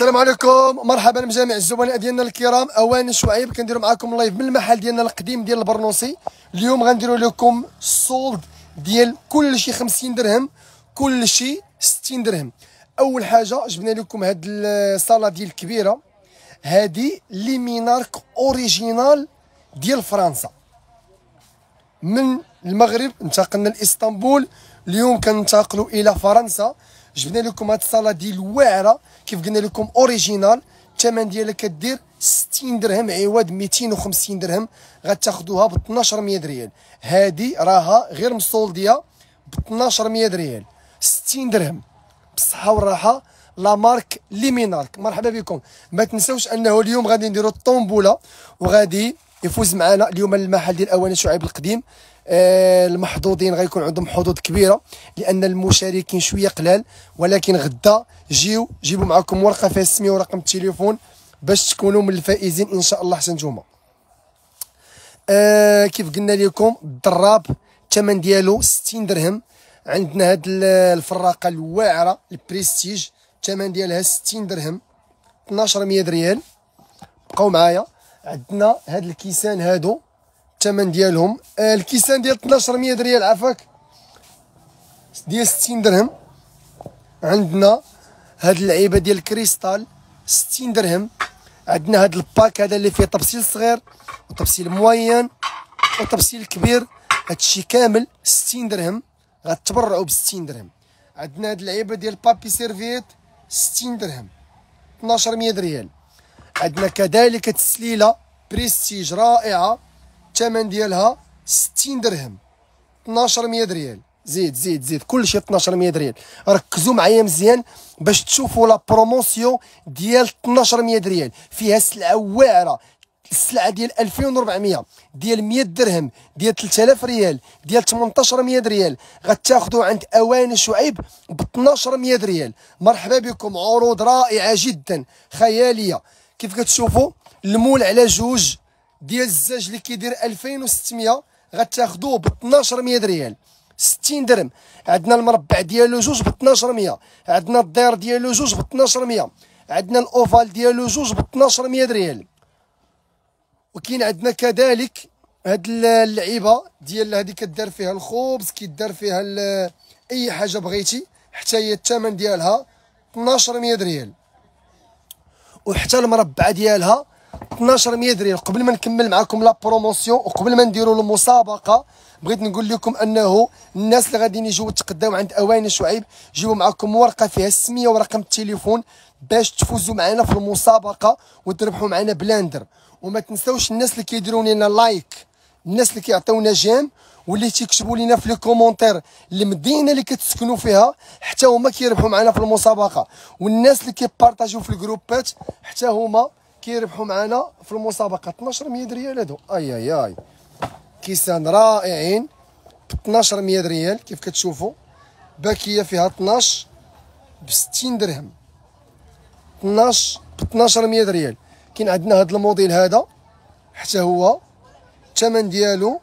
السلام عليكم. مرحبا بجميع الزبناء ديالنا الكرام. اواني شعيب كنديروا معكم live من المحل ديالنا القديم ديال البرنوسي. اليوم غنديروا لكم ال solde ديال كل شيء 50 درهم كل شيء 60 درهم. أول حاجة جبنا لكم هاد الصاله ديال الكبيره هادي Luminarc original ديال فرنسا. من المغرب انتقلنا لإسطنبول. اليوم كننتقلوا إلى فرنسا. جبنا لكم هاد ديال الواعره كيف قلنا لكم original الثمن ديالها كدير 60 درهم عوض 250 درهم غتاخذوها ب 1200 ريال. هادي راها غير مصولدية ب 1200 ريال. 60 درهم. بالصحه والراحة. la marque Luminarc مرحبا بكم. ما تنساوش أنه اليوم غادي نديروا الطومبولة وغادي يفوز معنا اليوم المحل ديال اواني شعيب القديم. المحظوظين غيكون عندهم حظوظ كبيرة لأن المشاركين شوية قلال ولكن غدا جيو جيبوا معكم ورقة فيها السمية ورقم التليفون باش تكونوا من الفائزين إن شاء الله حتى نتوما آه كيف قلنا لكم الضراب الثمن ديالو 60 درهم. عندنا هاد الفراقة الواعرة البريستيج الثمن ديالها 60 درهم. 1200 ريال. بقاو معايا. عندنا هاد الكيسان هادو. الثمن ديالهم. آه الكيسان ديال 1200 ريال عافاك. ديال 60 درهم. عندنا هاد اللعيبة ديال الكريستال 60 درهم. عندنا هاد ال pack هذا اللي فيه تبصيل صغير وتبصيل moyen وتبصيل كبير. هادشي كامل 60 درهم. غتبرعوا ب 60 درهم. عندنا هاد اللعيبة ديال papier serviette 60 درهم. 1200 ريال عندنا كذلك التسليله بريستيج رائعة. الثمن ديالها 60 درهم 1200 ريال. زيد زيد زيد. كلشي 1200 ريال. ركزوا معايا مزيان باش تشوفوا la promotion ديال 1200 ريال. فيها سلعة واعرة. السلعة ديال 2400 ديال 100 درهم ديال 3000 ريال ديال 1800 ريال. غتاخذوا عند اواني شعيب ب 1200 ريال. مرحبا بكم. عروض رائعة جدا. خيالية. كيف كتشوفوا؟ المول على جوج ديال الزاج اللي كيدير 2600 غتاخذوه ب 1200 ريال 60 درهم. عندنا المربع ديالو جوج ب 1200 عندنا الدير ديالو جوج ب 1200 عندنا الأوفال ديالو جوج ب 1200 ريال وكاين عندنا كذلك هاد اللعيبة ديال هذه كدار فيها الخبز كيدار فيها أي حاجة بغيتي. حتى هي الثمن ديالها 1200 ريال وحتى المربعه ديالها 1200 ريال قبل ما نكمل معكم la promotion وقبل ما نديروا المسابقة بغيت نقول لكم أنه الناس اللي غاديين يجيو يتقداو عند اواني شعيب جيبوا معكم ورقة فيها السمية ورقم التليفون باش تفوزوا معنا في المسابقة وتربحوا معنا blender وما تنساوش الناس اللي كيديروا لنا like الناس اللي كيعطيونا j'aime واللي تيكتبوا لنا في les commentaires المدينة اللي كتسكنوا فيها حتى هما كيربحوا معنا في المسابقة. والناس اللي كيبارطاجيو في الجروبات حتى هما كيربحوا معنا في المسابقة. 1200 ريال هادو. أي أي أي. كيسان رائعين. ب 1200 ريال كيف كتشوفوا باكية فيها 12 ب 60 درهم. 12 ب 1200 ريال كاين عندنا هذا الموديل هذا. حتى هو الثمن ديالو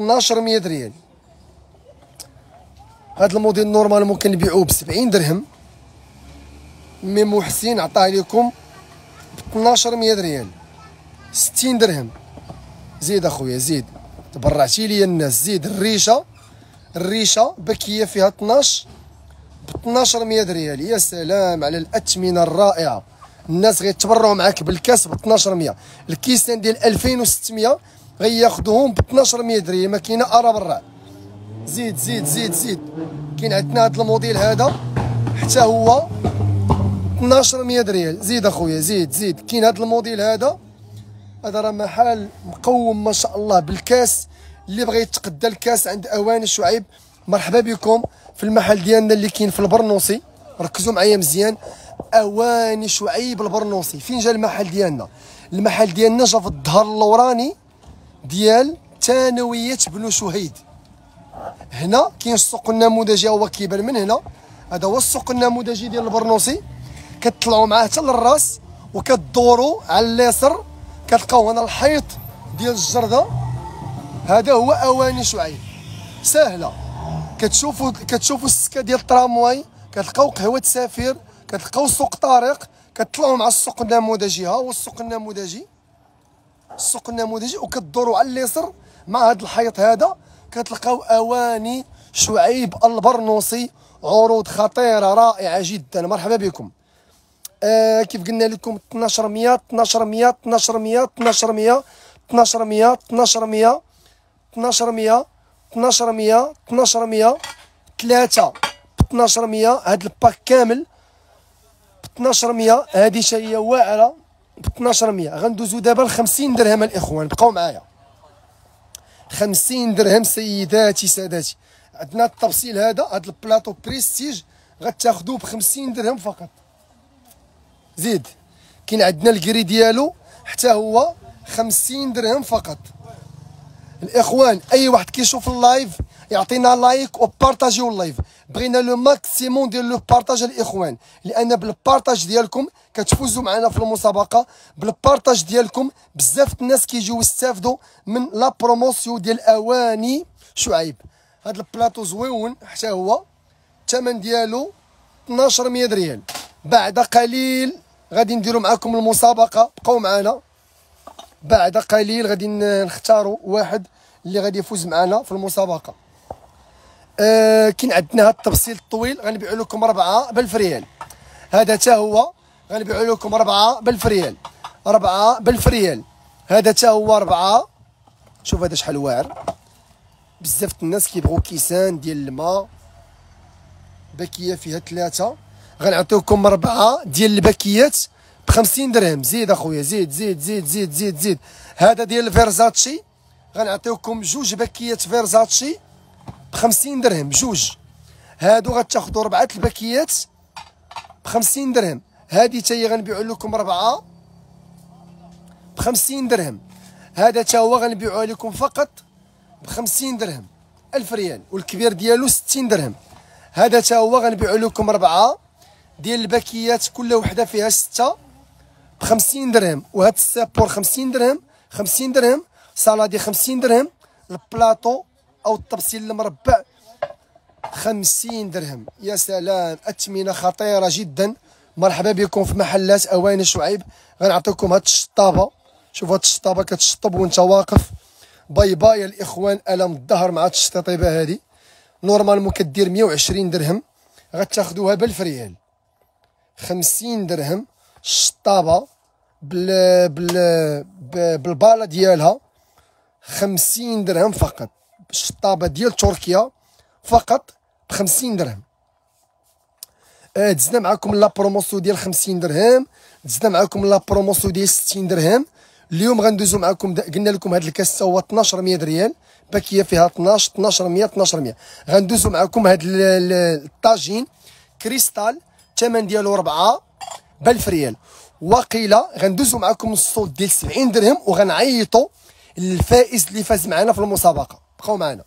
1200 ريال هذا الموديل normal ممكن نبيعوه ب 70 درهم. mais محسن عطاه لكم ب 1200 ريال 60 درهم. زيد أخويا زيد. تبرعتي لي الناس. زيد الريشة. الريشة بكية فيها 12 ب 1200 ريال يا سلام على الاثمنه الرائعة. الناس غيتبرعوا معاك بالكاس ب 1200 الكيسان ديال 2600 غياخذوهم ب 1200 ريال ما كاينة ارا برا. زيد زيد زيد زيد. كاين عندنا هذا الموديل هذا. حتى هو 1200 ريال زيد اخويا زيد زيد. كاين هذا الموديل هذا؟ هذا راه محل مقوم ما شاء الله بالكاس. اللي بغى يتقدى الكاس عند اواني شعيب. مرحبا بكم في المحل ديالنا اللي كاين في البرنوسي. ركزوا معايا مزيان. اواني شعيب البرنوسي. فين جا المحل ديالنا؟ المحل ديالنا جا في الظهر اللوراني ديال ثانوية بنو شهيد. هنا كاين السوق النموذجي هو كيبان من هنا. هذا هو السوق النموذجي ديال البرنوسي. كتطلعوا معاه حتى للراس وكدوروا على اليسر. كتلقاو هنا الحيط ديال الجردة. هذا هو أواني شعيب. سهلة. كتشوفوا كتشوفوا السكة ديال الترامواي. كتلقاو قهوة سفير. كتلقاو سوق طارق. كتطلعوا مع السوق النموذجي. ها هو السوق النموذجي. السوق النموذجي وكدوروا على اليسر مع هذا الحيط هذا. كتلقاو أواني شعيب البرنوسي عروض خطيرة رائعة جدا. مرحبا بكم. آه كيف قلنا لكم 1200 1200 1200 1200 1200 1200 1200 1200 1200 3 ب 1200 هاد ال pack كامل ب 1200 هادي شهيه واعره ب 1200 غندوزو دابا ل 50 درهم الاخوان بقاو معايا 50 درهم سيداتي ساداتي عندنا التفصيل هذا هذا ال plateau prestige غتاخدوه ب 50 درهم فقط زيد. كاين عندنا ال gris ديالو حتى هو 50 درهم فقط. الإخوان أي واحد كيشوف ال live يعطينا like وبارطاجيو ال live. بغينا le maximum ديال le partage الإخوان. لأن بال partage ديالكم كتفوزوا معنا في المسابقة. بال partage ديالكم بزاف الناس كيجيو يستافدوا من la promotion ديال أواني شعيب. هذا البلاطو زويون حتى هو. الثمن ديالو 1200 ريال بعد قليل. غادي نديرو معكم المسابقة. بقاو معنا بعد قليل غادي نختاروا واحد اللي غادي يفوز معنا في المسابقة. آه كاين عندنا هذا التفصيل الطويل غنبيعو لكم ربعة بالف ريال هذا تا هو غنبيعو لكم ربعة بالف ريال ربعة بالف ريال هذا تا هو ربعة. شوف هذا شحال واعر. بزاف الناس كيبغوا كيسان ديال الماء. باكية فيها ثلاثة غنعطيوكم ربعه ديال الباكيات ب 50 درهم. زيد أخويا زيد زيد زيد زيد زيد زيد. هذا ديال الفيرزاتشي غنعطيوكم جوج باكيات فيرزاتشي ب 50 درهم. جوج. هادو غتاخذوا ربعة الباكيات ب 50 درهم. هادي حتى هي غنبيعوا لكم ربعة ب 50 درهم. هذا حتى هو غنبيعوها لكم فقط ب 50 درهم. 1000 ريال. والكبير ديالو 60 درهم. هذا حتى هو غنبيعو لكم ربعة ديال الباكيات كل وحدة فيها ستة ب 50 درهم. وهاد السابور 50 درهم 50 درهم صالادي 50 درهم البلاطو أو الطبسيل المربع 50 درهم. يا سلام اثمنه خطيرة جدا. مرحبا بكم في محلات اواني شعيب. غنعطيكم هاد الشطابة. شوف هاد الشطابة كتشطب وانت واقف. bye bye الإخوان ألم الظهر مع التشطيبه هذه normalement كدير 120 درهم. غتاخذوها بالف ريال 50 درهم الشطابه بال بال بالبالة ديالها 50 درهم فقط. الشطابه ديال تركيا فقط ب 50 درهم. آه دزنا معكم la promotion ديال 50 درهم دزنا معكم la promotion ديال 60 درهم. اليوم غندوزو معكم قلنا لكم هذا الكاس هو 1200 ريال باكية فيها 12 1200 1200 غندوزو معكم هذا الطاجين كريستال الثمن ديالو 4 ب 1000 ريال وقيله غندوزو معكم ال solde ديال 70 درهم وغنعيطوا للفائز اللي فاز معنا في المسابقة. بقاو معنا.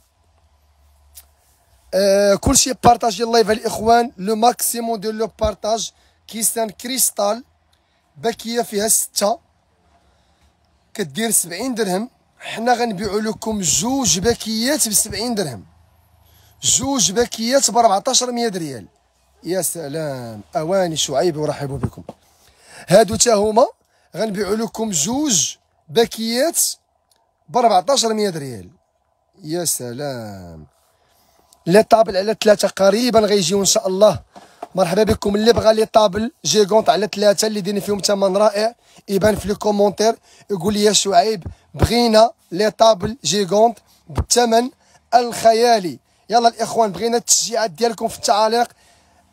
آه كلشي partager ال live الاخوان le maximum ديال le partage كيسان كريستال باكيه فيها 6 كدير 70 درهم. حنا غنبيعو لكم جوج باكيات ب 70 درهم. جوج باكيات ب 1400 ريال. يا سلام. أواني شعيب ورحبوا بكم. هادو تا هما غنبيعو لكم جوج باكيات ب 1400 ريال يا سلام. les tables على ثلاثة قريبا غيجيو إن شاء الله. مرحبا بكم. اللي بغى les tables géantes على ثلاثة اللي دايرين فيهم ثمن رائع. يبان في les commentaires. يقول لي يا شعيب بغينا les tables géantes بالثمن الخيالي. يلا الإخوان بغينا التشجيعات ديالكم في التعاليق.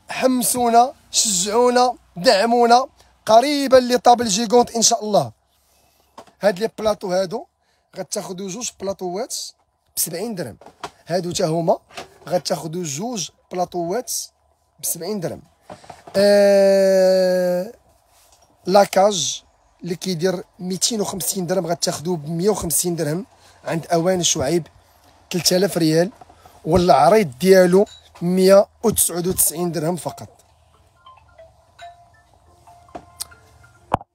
حمسونا شجعونا دعمونا قريبا les tables géantes ان شاء الله هاد les plateaux هادو غتاخدو جوج بلاطوات ب 70 درهم. هادو تا هما غتاخدو جوج بلاطوات ب 70 درهم. آه la cage اللي كيدير 250 درهم غتاخدوه ب 150 درهم عند أوان شعيب 3000 ريال. والعريض ديالو 199 درهم فقط.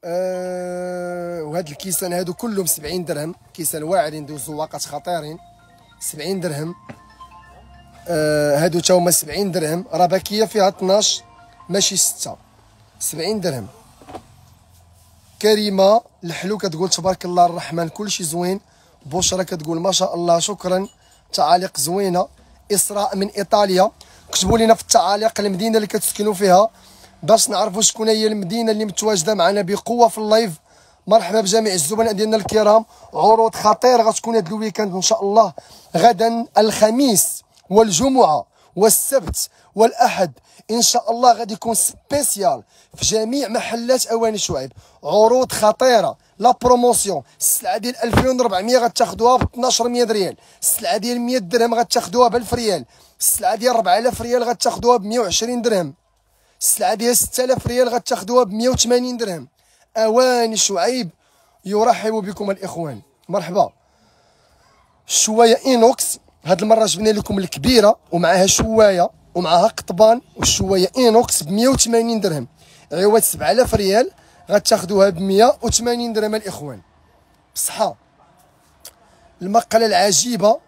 أه وهاد الكيسان هادو كلهم 70 درهم. كيسان واعرين ذو زواقات خطيرين. 70 درهم. أه هادو تا هما 70 درهم. راه باكية فيها 12 ماشي 6 70 درهم. كريمة الحلو كتقول تبارك الله الرحمن كلشي زوين. بشرى كتقول ما شاء الله شكرا. تعاليق زوينة. إسراء من إيطاليا. كتبوا لنا في التعاليق المدينة اللي كتسكنوا فيها باش نعرفوا شكون هي المدينة اللي متواجدة معنا بقوة في ال live. مرحبا بجميع الزبناء ديالنا الكرام. عروض خطيره غتكون هذا ال week-end إن شاء الله غدا الخميس والجمعة والسبت والأحد. إن شاء الله غادي يكون spécial في جميع محلات أواني شعيب. عروض خطيرة. la promotion. السلعه ديال 2400 غتاخذوها ب 1200 ريال السلعه ديال 100 درهم غتاخذوها ب 1000 ريال السلعه ديال 4000 ريال غتاخذوها ب 120 درهم. السلعه ديال 6000 ريال غتاخذوها ب 180 درهم. أواني شعيب يرحب بكم الإخوان. مرحبا. شوية inox هاد المرة جبنا لكم الكبيرة ومعها شوايه ومعها قطبان والشوايه inox ب 180 درهم. عوض 7000 ريال. غتاخذوها ب 180 درهم الإخوان. بصحة. المقالة العجيبة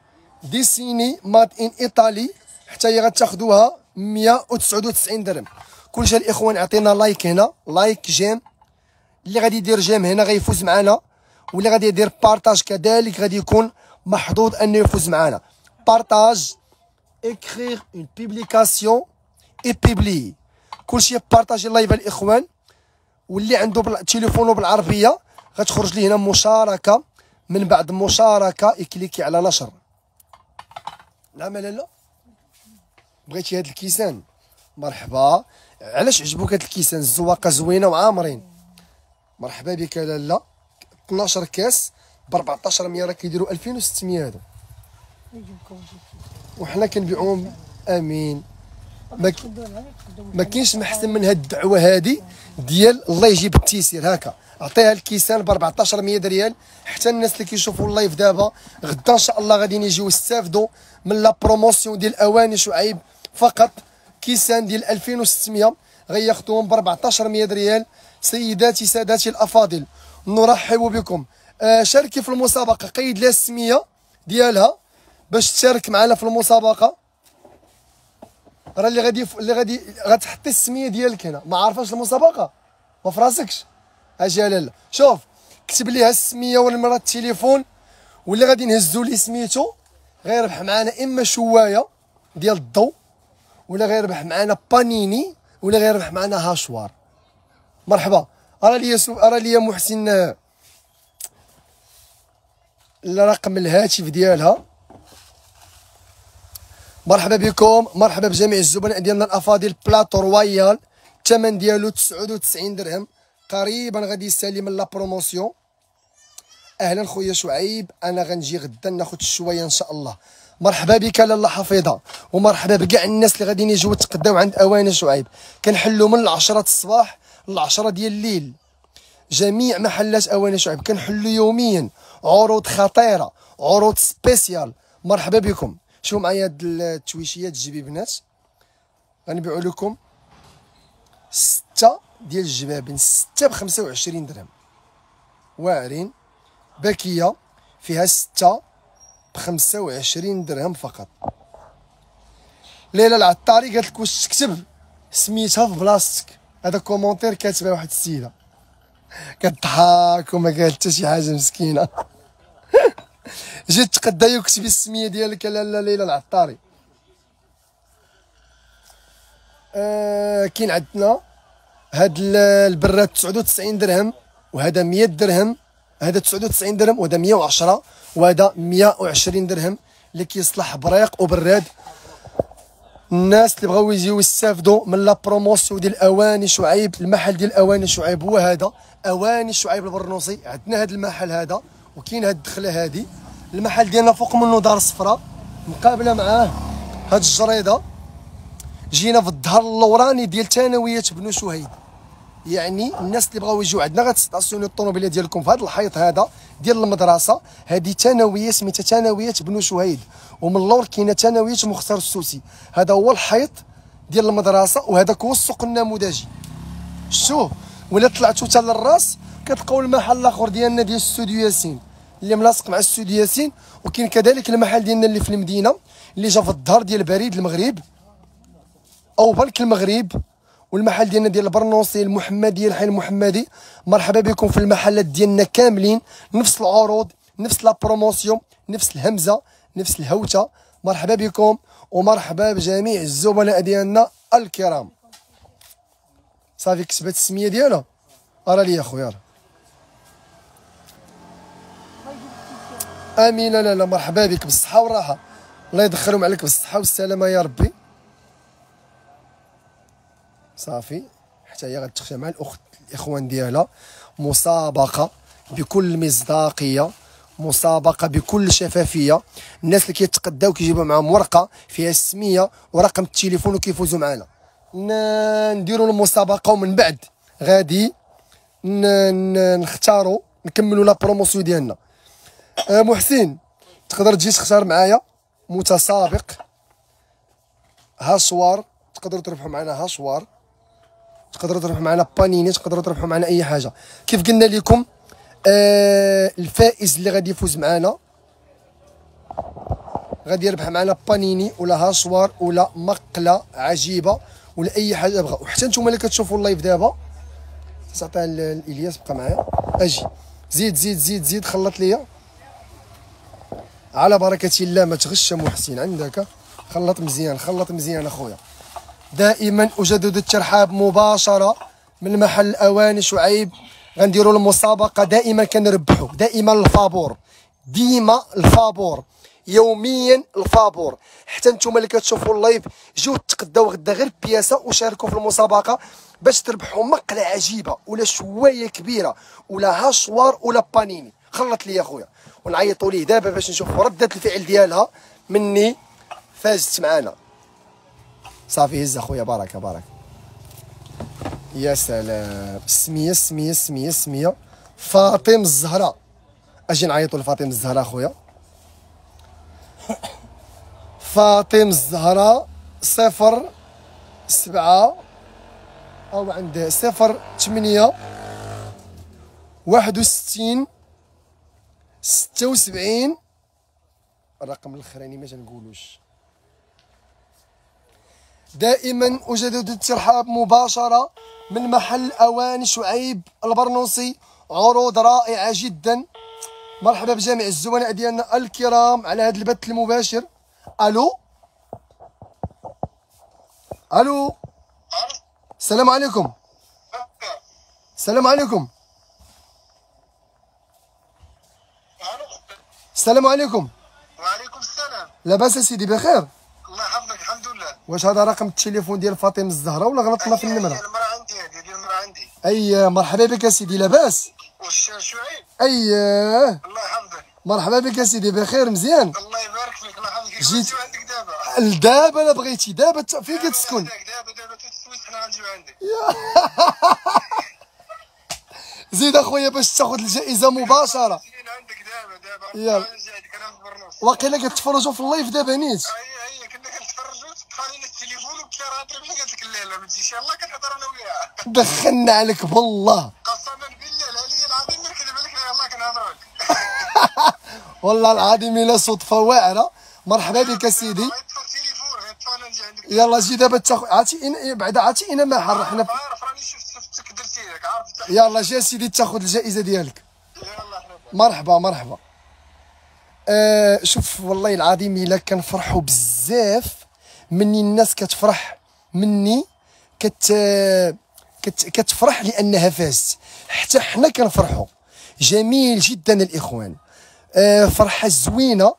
dessinée made in Italie حتى هي غتاخذوها 199 درهم. كلشي الإخوان عطينا like هنا like j'aime. اللي غادي يدير j'aime هنا غيفوز معنا واللي غادي يدير بارطاج كذلك غادي يكون محظوظ أنه يفوز معنا بارطاج écrire une publication et publier. كلشي بارطاجي اللايف الإخوان. واللي عنده تليفونه بالعربية غتخرج ليه هنا مشاركة. من بعد مشاركة يكليكي على نشر. نعم لا لا. بغيتي هاد الكيسان. مرحبا. علاش عجبوك هاد الكيسان؟ الزواقة زوينة وعامرين. مرحبا بك لاله 12 كاس ب 14 راه كيديروا 2600 هادو. وحنا كنبيعوهم. آمين. ما ما كاينش محسن من هاد الدعوة هادي. ديال الله يجيب التيسير هكا. عطيها الكيسان ب 1400 ريال حتى الناس اللي كيشوفوا ال live دابا غدا إن شاء الله غادي يجيو يستافدوا من la promotion ديال أواني شعيب. فقط كيسان ديال 2600 غياخذوهم ب 1400 ريال سيداتي ساداتي الأفاضل نرحب بكم. آه شاركي في المسابقة. قيد لها السمية ديالها باش تشارك معنا في المسابقة. راه اللي غادي اللي غادي غتحطي السمية ديالك هنا. ما عارفاش المسابقة. ما فراسكش. أجي لاله شوف كتب ليها السمية والنمره التليفون واللي غادي نهزو ليه سميتو غيربح معنا إما شواية ديال الضو ولا غيربح معنا بانيني ولا غيربح معنا hachoir. مرحبا. أرى لي سو... أرى لي محسن الرقم الهاتف ديالها. مرحبا بكم مرحبا بجميع الزبناء ديالنا الافاضل plateau royal. الثمن ديالو 99 درهم. قريبا غادي يسالي من la promotion. أهلا خويا شعيب أنا غنجي غدا ناخذ شوية إن شاء الله. مرحبا بك لاله حفيظة ومرحبا بكاع الناس اللي غاديين يجيو يتقداو عند أواني شعيب. كنحلوا من العشرة الصباح للعشرة ديال الليل. جميع محلات أواني شعيب كنحلوا يوميا. عروض خطيرة عروض سبيسيال. مرحبا بكم. شوفوا معايا هاد التويشيات الجبيبنات غنبيعو لكم ستة ديال الجبابن ستة بخمسة وعشرين درهم. واعرين باكية فيها ستة بخمسة وعشرين درهم فقط. ليلى العطاري قالت لك واش تكتب؟ سميتها في بلاصتك. هذا كومونتير كاتبها واحد السيدة. كتضحك وما قالت حتى شي حاجة مسكينة. جيت تقدا وكتبي السمية ديالك لاله ليلى العطاري. آه كاين عندنا هاد البراد 99 درهم وهذا 100 درهم هذا 99 درهم وهذا 110 وهذا 120 درهم. اللي كيصلح بريق وبراد. الناس اللي بغاو يجيو يستافدوا من la promotion ديال أواني شعيب. المحل ديال أواني شعيب هو هذا. أواني شعيب البرنوسي. عندنا هذا المحل هذا وكاين هاد الدخلة هذه المحل ديالنا فوق منه دار الصفراء مقابلة معاه هاد الجريدة. جينا في الظهر اللوراني ديال ثانوية بنو شهيد. يعني الناس اللي بغاو يجيو عندنا غ تستاسيوني الطوموبيلة ديالكم في هذا الحيط هذا ديال المدرسة. هذه ثانوية سميتها ثانوية بنو شهيد. ومن اللور كاينة ثانوية مختار السوسي. هذا هو الحيط ديال المدرسة وهذاك هو السوق النموذجي. شوف ولا طلعتوا حتى للراس كتلقاو المحل الآخر ديالنا ديال السوديو ياسين. اللي ملاصق مع السوديو ياسين وكاين كذلك المحل ديالنا اللي في المدينة اللي جا في الظهر ديال بريد المغرب. أو بنك المغرب والمحل ديالنا ديال البرنوسي المحمديه الحي المحمدي. مرحبا بكم في المحلات ديالنا كاملين. نفس العروض نفس la promotion نفس الهمزة نفس الهوتة. مرحبا بكم ومرحبا بجميع الزبناء ديالنا الكرام. صافي كتبت السمية ديالها. أرى لي اخويا آمين. لا لا مرحبا بك بالصحة والراحه الله يدخلهم عليك بالصحة والسلامة يا ربي. صافي. حتى هي غتخشى مع الأخت الإخوان ديالها. مسابقة بكل مصداقية مسابقة بكل شفافية. الناس اللي كيتقداو كيجيبوا معاهم ورقة فيها السمية ورقم التليفون وكيفوزوا معنا نديروا المسابقة ومن بعد غادي نختاروا نكملوا la promotion ديالنا. محسن تقدر تجي تختار معايا متسابق. hachoir تقدروا تربحوا معنا hachoir تقدروا تربحوا معنا panini تقدروا تربحوا معنا أي حاجة. كيف قلنا لكم آه الفائز اللي غادي يفوز معنا غادي يربح معنا panini ولا hachoir ولا مقلة عجيبة ولا أي حاجة بغا وحتى نتوما اللي كتشوفوا اللايف دابا تعطيها الالياس بقى معايا. أجي. زيد زيد زيد زيد خلط ليا. على بركة الله ما تغش محسن عندك؟ خلط مزيان خلط مزيان أخويا. دائما أجدد الترحاب مباشرة من محل اواني شعيب. غنديروا المسابقة دائما كنربحوا دائما الفابور. ديما الفابور يوميا الفابور. حتى نتوما اللي كتشوفوا ال live جيو تقداو غدا غير بياسة وشاركوا في المسابقة باش تربحوا مقلة عجيبة ولا شواية كبيرة ولا hachoir ولا panini. خلط لي يا خويا. ونعيطوا ليه دابا باش نشوفوا ردة الفعل ديالها مني فازت معانا. صافي هز اخويا بركه بركه يا سلام. السميه السميه السميه السميه فاطم الزهراء. أجي نعيطوا لفاطمه الزهراء اخويا فاطم الزهراء صفر سبعة أو عند صفر ثمانية واحد وستين ستة وسبعين. الرقم الأخراني ما تنقولوش. دائما أجدد الترحاب مباشرة من محل اواني شعيب البرنوسي عروض رائعة جدا. مرحبا بجميع الزملاء ديالنا الكرام على هذا البث المباشر. ألو؟ ألو؟ السلام عليكم. السلام عليكم. السلام عليكم. وعليكم السلام. لاباس سيدي؟ بخير. الله يحفظك الحمد لله. واش هذا رقم التليفون ديال فاطمة الزهراء ولا غلطنا في النمرة؟ المرأة عندي هذه ديال المرأة عندي. أي مرحبا بك سيدي. لاباس. واش شعيب. اييه الله يحفظك. مرحبا بك سيدي. بخير مزيان. الله يبارك فيك الله يحفظك. جيت- عندك دابا. دابا لا بغيتي دابا فين كتسكن دابا دابا تتسويس حنا غنجيو عندك. زيد أخويا باش تاخذ الجائزة مباشرة جينا عندك دابا دابا يلا. واقيلا كتفرجوا في اللايف دابا نيت. هي هي كنا كنتفرجوا تبقى لنا التليفون وكرا تربح قالت لك لا لا ما تجيش. يلاه كنهضر أنا وياها. دخلنا عليك بالله. قسما بالله العلي العظيم ما نكذب عليك يلاه كنهضروا لك. والله العظيم إلا صدفه واعره مرحبا بك سيدي. يلا جي دابا تاخذ عرفتي بعدا عرفتي أنا ما حر حنا في- عارف راني شفت شفتك درتي عارف. يلا جي سيدي تاخذ الجائزة ديالك. مرحبا مرحبا. آه شوف والله العظيم إلا كنفرحوا بزاف مني الناس كتفرح مني كت كت كتفرح لأنها فازت. حتى حنا كنفرحوا. جميل جدا الإخوان. آه فرحة زوينة.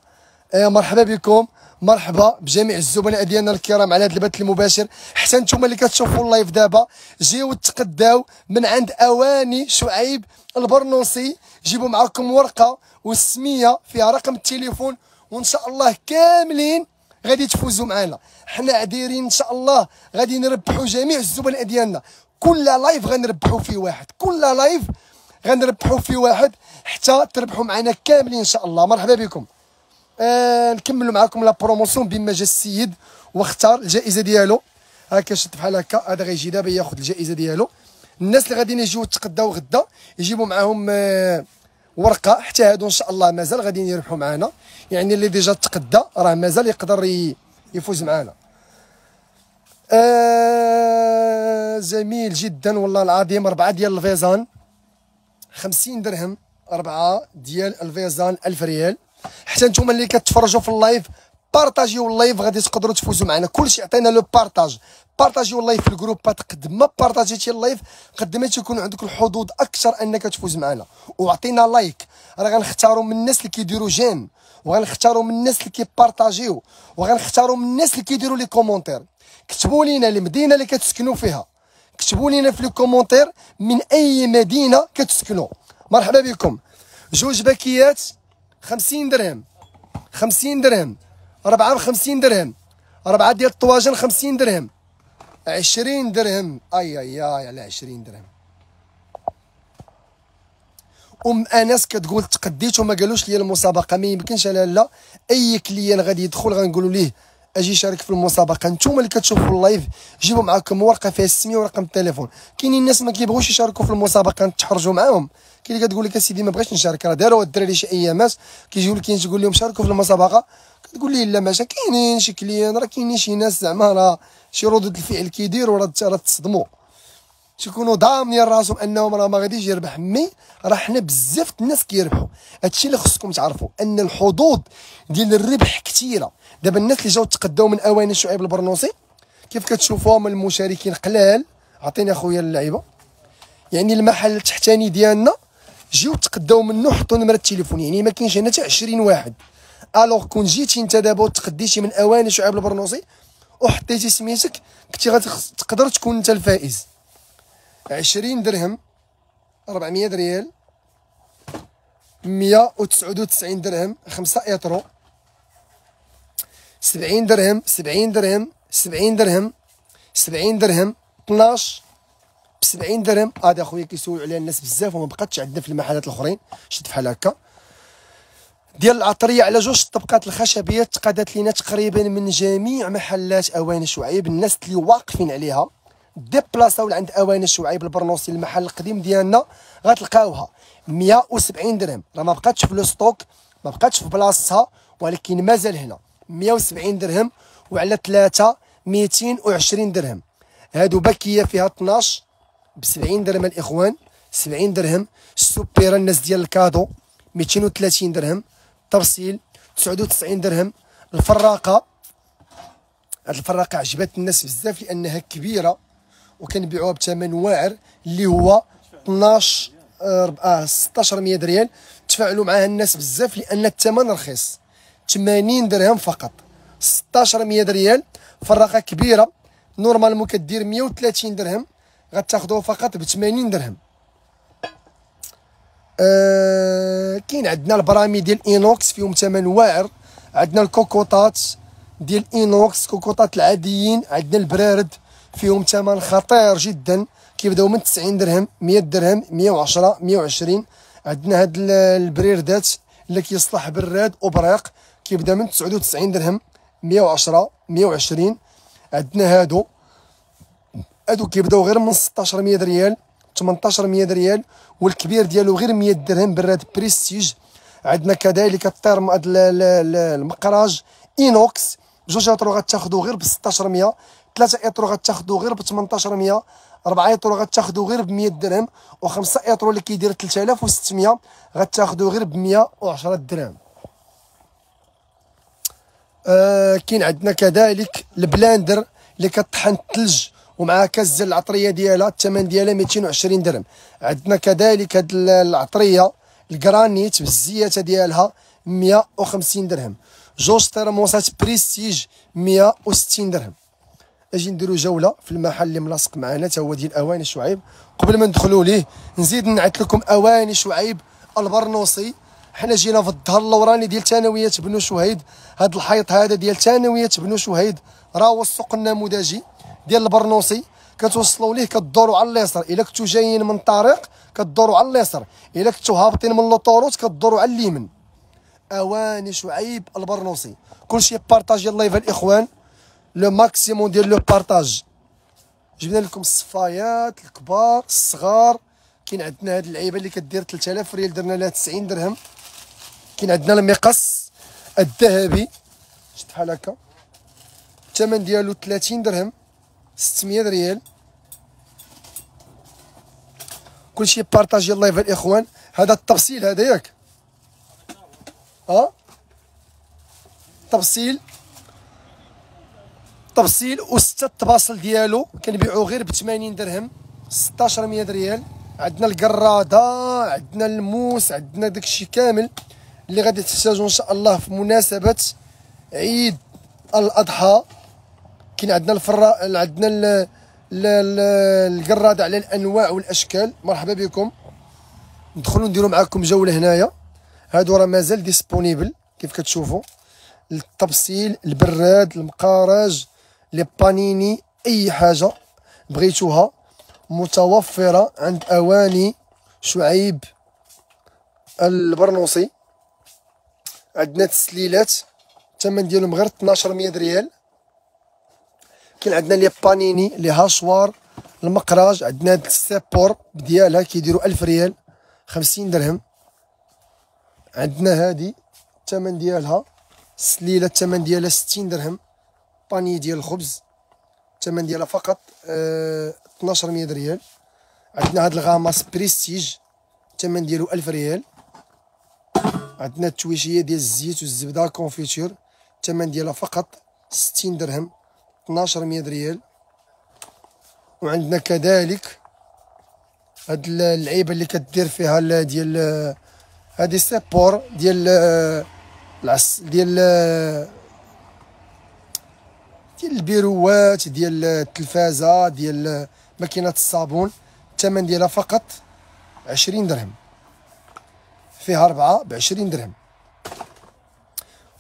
آه مرحبا بكم. مرحبا بجميع الزبناء ديالنا الكرام على هذا البث المباشر. حتى نتوما اللي كتشوفوا ال live دابا. جيو تقداو من عند أواني شعيب البرنوسي جيبوا معكم ورقة والسمية فيها رقم التليفون وإن شاء الله كاملين غادي تفوزوا معنا حنا دايرين إن شاء الله غادي نربحوا جميع الزبناء ديالنا. كل live غنربحوا فيه واحد. كل live غنربحوا فيه واحد حتى تربحوا معنا كاملين إن شاء الله. مرحبا بكم. آه نكملوا معكم la promotion بما جا السيد واختار الجائزة ديالو. هكا شد بحال هكا هذا غيجي دابا ياخذ الجائزة ديالو. الناس اللي غاديين يجيو يتقداو غدا يجيبوا معاهم آه ورقة. حتى هادو إن شاء الله مازال غاديين يربحوا معنا يعني اللي déjà تقدى راه مازال يقدر يفوز معنا آه جميل جدا والله العظيم. أربعة ديال الفيزان. خمسين درهم. أربعة ديال الفيزان ألف ريال. حتى نتوما اللي كتفرجوا في ال live بارطاجيو ال live غادي تقدروا تفوزوا معنا. كلشي عطينا le partage. بارطاجيو ال live في الجروبات قد ما بارطاجيتي ال live. قد ما تيكون عندك الحظوظ أكثر أنك تفوز معنا. وعطينا like. راه غنختاروا من الناس اللي كيديروا j'aime. وغنختاروا من الناس اللي كيبارطاجيو. وغنختاروا من الناس اللي كيديروا les commentaires. كتبوا لينا المدينة اللي كتسكنوا فيها. كتبوا لينا في les commentaires من أي مدينة كتسكنوا. مرحبا بكم. جوج باكيات. 50 درهم. 50 درهم. ربعة بخمسين درهم. ربعة ديال الطواجن خمسين درهم. عشرين درهم. أي أي أي على عشرين درهم. أم أنس كتقول تقديت وما قالوش لي المسابقة ما يمكنش لا لا. أي client غادي يدخل غنقولوا ليه أجي شارك في المسابقة. نتوما اللي كتشوفوا ال live جيبوا معاكم ورقة فيها السمية ورقم التليفون. كاينين الناس ما كيبغوش يشاركوا في المسابقة تحرجوا معاهم. كاين اللي كتقول لك أسيدي ما بغيتش نشارك راه داروا الدراري شي ايامات كيجيو لك تقول لهم شاركوا في المسابقة كتقول لي لا ماشي كاينين شي client راه كاينين شي ناس زعما راه شي ردود الفعل كيديروا راه تصدموا. تيكونوا ضامنين راسهم أنهم راه ما غاديش يربح mais راه حنا بزاف الناس كيربحوا. هادشي اللي خصكم تعرفوا أن الحظوظ ديال الربح كثيره دابا الناس اللي جاو تقداو من اواني شعيب البرنوصي كيف كتشوفوهم المشاركين قلال؟ عطيني أخويا اللعيبة. يعني المحل التحتاني ديالنا جيو تقداو منه حطوا نمره التليفون يعني ما كاينش هنا حتى 20 واحد. alors كون جيتي انت دابا وتقديتي من اواني شعيب البرنوسي وحطيتي سميتك كنتي غتقدر تكون انت الفائز. عشرين درهم ربعمية ريال. مية وتسعود وتسعين درهم خمسة ايطرو سبعين درهم سبعين درهم سبعين درهم سبعين درهم طناش بسبعين درهم. هذا أخويا كيسولوا عليها الناس بزاف وما بقاتش عندنا في المحلات الأخرين. شفت بحال هكا. ديال العطرية على جوج الطبقات الخشبيه تقادات لينا تقريبا من جميع محلات اواني شعيب. الناس اللي واقفين عليها ديبلاصاو لعند اواني شعيب البرنوسي المحل القديم ديالنا. غتلقاوها 170 درهم. راه ما بقاتش في le stock ما بقاتش في بلاصتها ولكن مازال هنا. 170 درهم وعلى ثلاثة 220 درهم. هادو باكية فيها 12 ب 70 درهم الإخوان 70 درهم. السوبيرة الناس ديال الكادو 230 درهم. ترسيل 99 درهم. الفراقة هاد الفراقة عجبت الناس بزاف لأنها كبيرة وكنبيعوها بثمن واعر اللي هو 12 آه 16 100 ريال تفاعلوا معها الناس بزاف لأن الثمن رخيص. 80 درهم فقط. 16 100 ريال فراقة كبيرة. normalement كدير 130 درهم. غتاخذوها فقط ب 80 درهم. آه كاين عندنا البرامي ديال inox فيهم ثمن واعر عندنا الكوكوطات ديال inox كوكوطات العاديين عندنا البرارد فيهم ثمن خطير جدا كيبداو من 90 درهم 100 درهم 110 120 عندنا هاد البريردات اللي كيصلح براد وبريق كيبدا من 99 درهم 110 120 عندنا هادو. هادو كيبداو غير من 16 100 ريال 18 100 ريال والكبير ديالو غير 100 درهم براد بريستيج. عندنا كذلك الطير المقراج inox. بجوج اطرو غتاخدو غير ب 1600 ثلاثة اطرو غتاخدو غير ب 1800 4 اطرو غتاخدو غير ب 100 درهم وخمسة اطرو اللي كيدير 3600 غتاخدو غير ب 110 درهم. آه كاين عندنا كذلك ال blender اللي كطحن الثلج ومع كاس العطرية ديالها الثمن ديالها 220 درهم. عندنا كذلك هاد العطرية الجرانيت بالزياته ديالها 150 درهم. جوج ترموسات بريستيج 160 درهم. أجي نديرو جولة في المحل اللي ملاصق معنا تا هو ديال اواني شعيب. قبل ما ندخلوا ليه نزيد نعت لكم اواني شعيب البرنوصي. حنا جينا في الظهر اللوراني ديال ثانوية بنو شهيد. هذا الحيط هذا ديال ثانوية بنو شهيد راه هو السوق النموذجي. ديال البرنوصي كتوصلوا ليه كدوروا على اليسار إلا كنتو جايين من طريق كدوروا على اليسار إلا كنتو هابطين من لوطوروت كدوروا على اليمين. أواني شعيب البرنوصي كلشي partage ال live الاخوان le maximum ديال le partage. جبنا لكم الصفايات الكبار الصغار. كاين عندنا هاد اللعيبة اللي كدير 3000 ريال درنا لها 90 درهم. كاين عندنا المقص الذهبي. شفت بحال هكا. الثمن ديالو 30 درهم. 600 ريال. كلشي بارطاجي ال live الاخوان هذا التفصيل هذا ياك. ها تفصيل. تفصيل وستة التباصل ديالو. كنبيعو غير ب 80 درهم 1600 ريال. عندنا القرادة عندنا الموس عندنا داكشي كامل اللي غادي تحتاجو إن شاء الله في مناسبة عيد الأضحى. كاين عندنا الفرا عندنا القراده على الانواع والاشكال. مرحبا بكم. ندخلوا نديروا معكم جوله هنايا هادو راه مازال disponible كيف كتشوفوا. التبصيل البراد المقارج les paninis أي حاجة بغيتوها. متوفرة عند أواني شعيب البرنوصي. عندنا تسليلات الثمن ديالهم غير 1200 ريال. كاين عندنا les paninis les hachoirs المقراج عندنا هاد السيبور ديالها كيديروا 1000 ريال 50 درهم. عندنا هادي الثمن ديالها السليله الثمن ديالها 60 درهم. باني ديال الخبز الثمن ديالها فقط آه 1200 ريال. عندنا هاد الغاماس بريستيج الثمن ديالو 1000 ريال. عندنا التويشية ديال الزيت والزبدة كونفيتور الثمن ديالها فقط 60 درهم. 1200 ريال. وعندنا كذلك هاد اللعيبة اللي كدير فيها ديال هادي سيبور ديال العس ديال ديال البيروات ديال التلفازة ديال ماكينة الصابون. الثمن ديالها فقط عشرين درهم. فيها ربعة بعشرين درهم.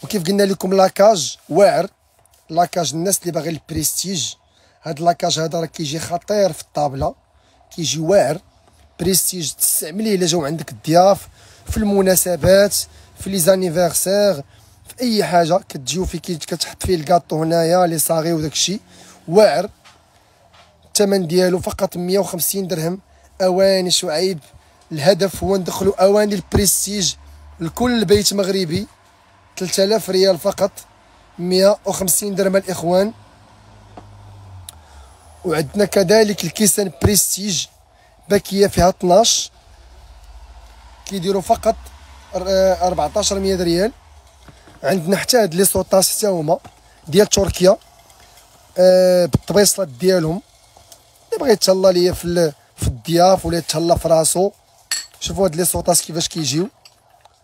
وكيف قلنا لكم la cage واعر. la cage الناس اللي باغي البريستيج. هاد la cage هذا راه كيجي خطير في الطابلة. كيجي واعر. بريستيج تستعمليه إلا جاو عندك الضياف. في المناسبات في les anniversaires في أي حاجة كتجيو فيه كتحط فيه الكاطو هنايا les salés وداك الشيء. واعر. الثمن ديالو فقط 150 درهم. أواني شعيب. الهدف هو ندخلوا أواني البريستيج. لكل بيت مغربي. 3000 ريال فقط. 150 درهم الإخوان. وعندنا كذلك الكيسان بريستيج باكية فيها 12 كيديروا فقط 1400 ريال عندنا حتى هاد les sous-tasses حتى هما ديال تركيا آه بالطبيصلات ديالهم. اللي بغى يتهلا ليا في في الضياف ولا يتهلا في راسو. شوفوا هاد les sous-tasses كيفاش كيجيو.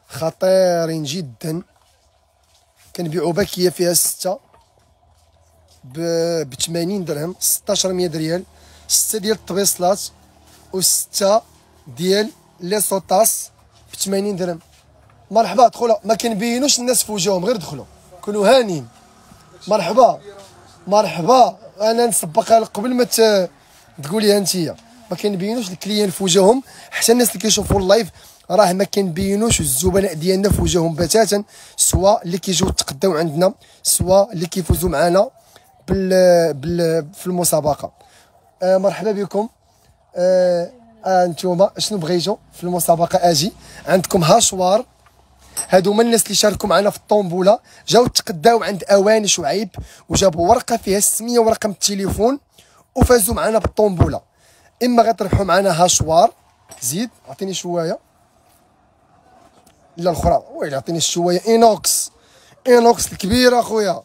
خطيرين جدا. باكية فيها ستة ب 80 درهم 1600 ريال ستة ديال الطبيصلات و ستة ديال les sous-tasses ب 80 درهم. مرحبا دخلوا. ما كنبينوش الناس في وجههم غير دخلوا. كونوا هانين مرحبا. مرحبا. أنا نسبق قبل ما تقوليها انتيا ما كنبينوش les clients في وجههم حتى الناس اللي كيشوفوا live ال راه ما كنبينوش الزبناء ديالنا في وجههم بتاتا سواء اللي كيجيو يتقداو عندنا سواء اللي كيفوزوا معنا بال, بال في المسابقة. آه مرحبا بكم. آه انتوما شنو بغيتو في المسابقة؟ آجي. عندكم hachoir. هادو هما الناس اللي شاركوا معنا في الطومبولة. جاو تقداو عند أواني شعيب وجابوا ورقة فيها السمية ورقم التليفون وفازوا معنا بالطومبولة. إما غتربحوا معنا hachoir. زيد عطيني شوية. لا الاخرى ويلي عطيني الشوايه inox. inox الكبيرة أخويا.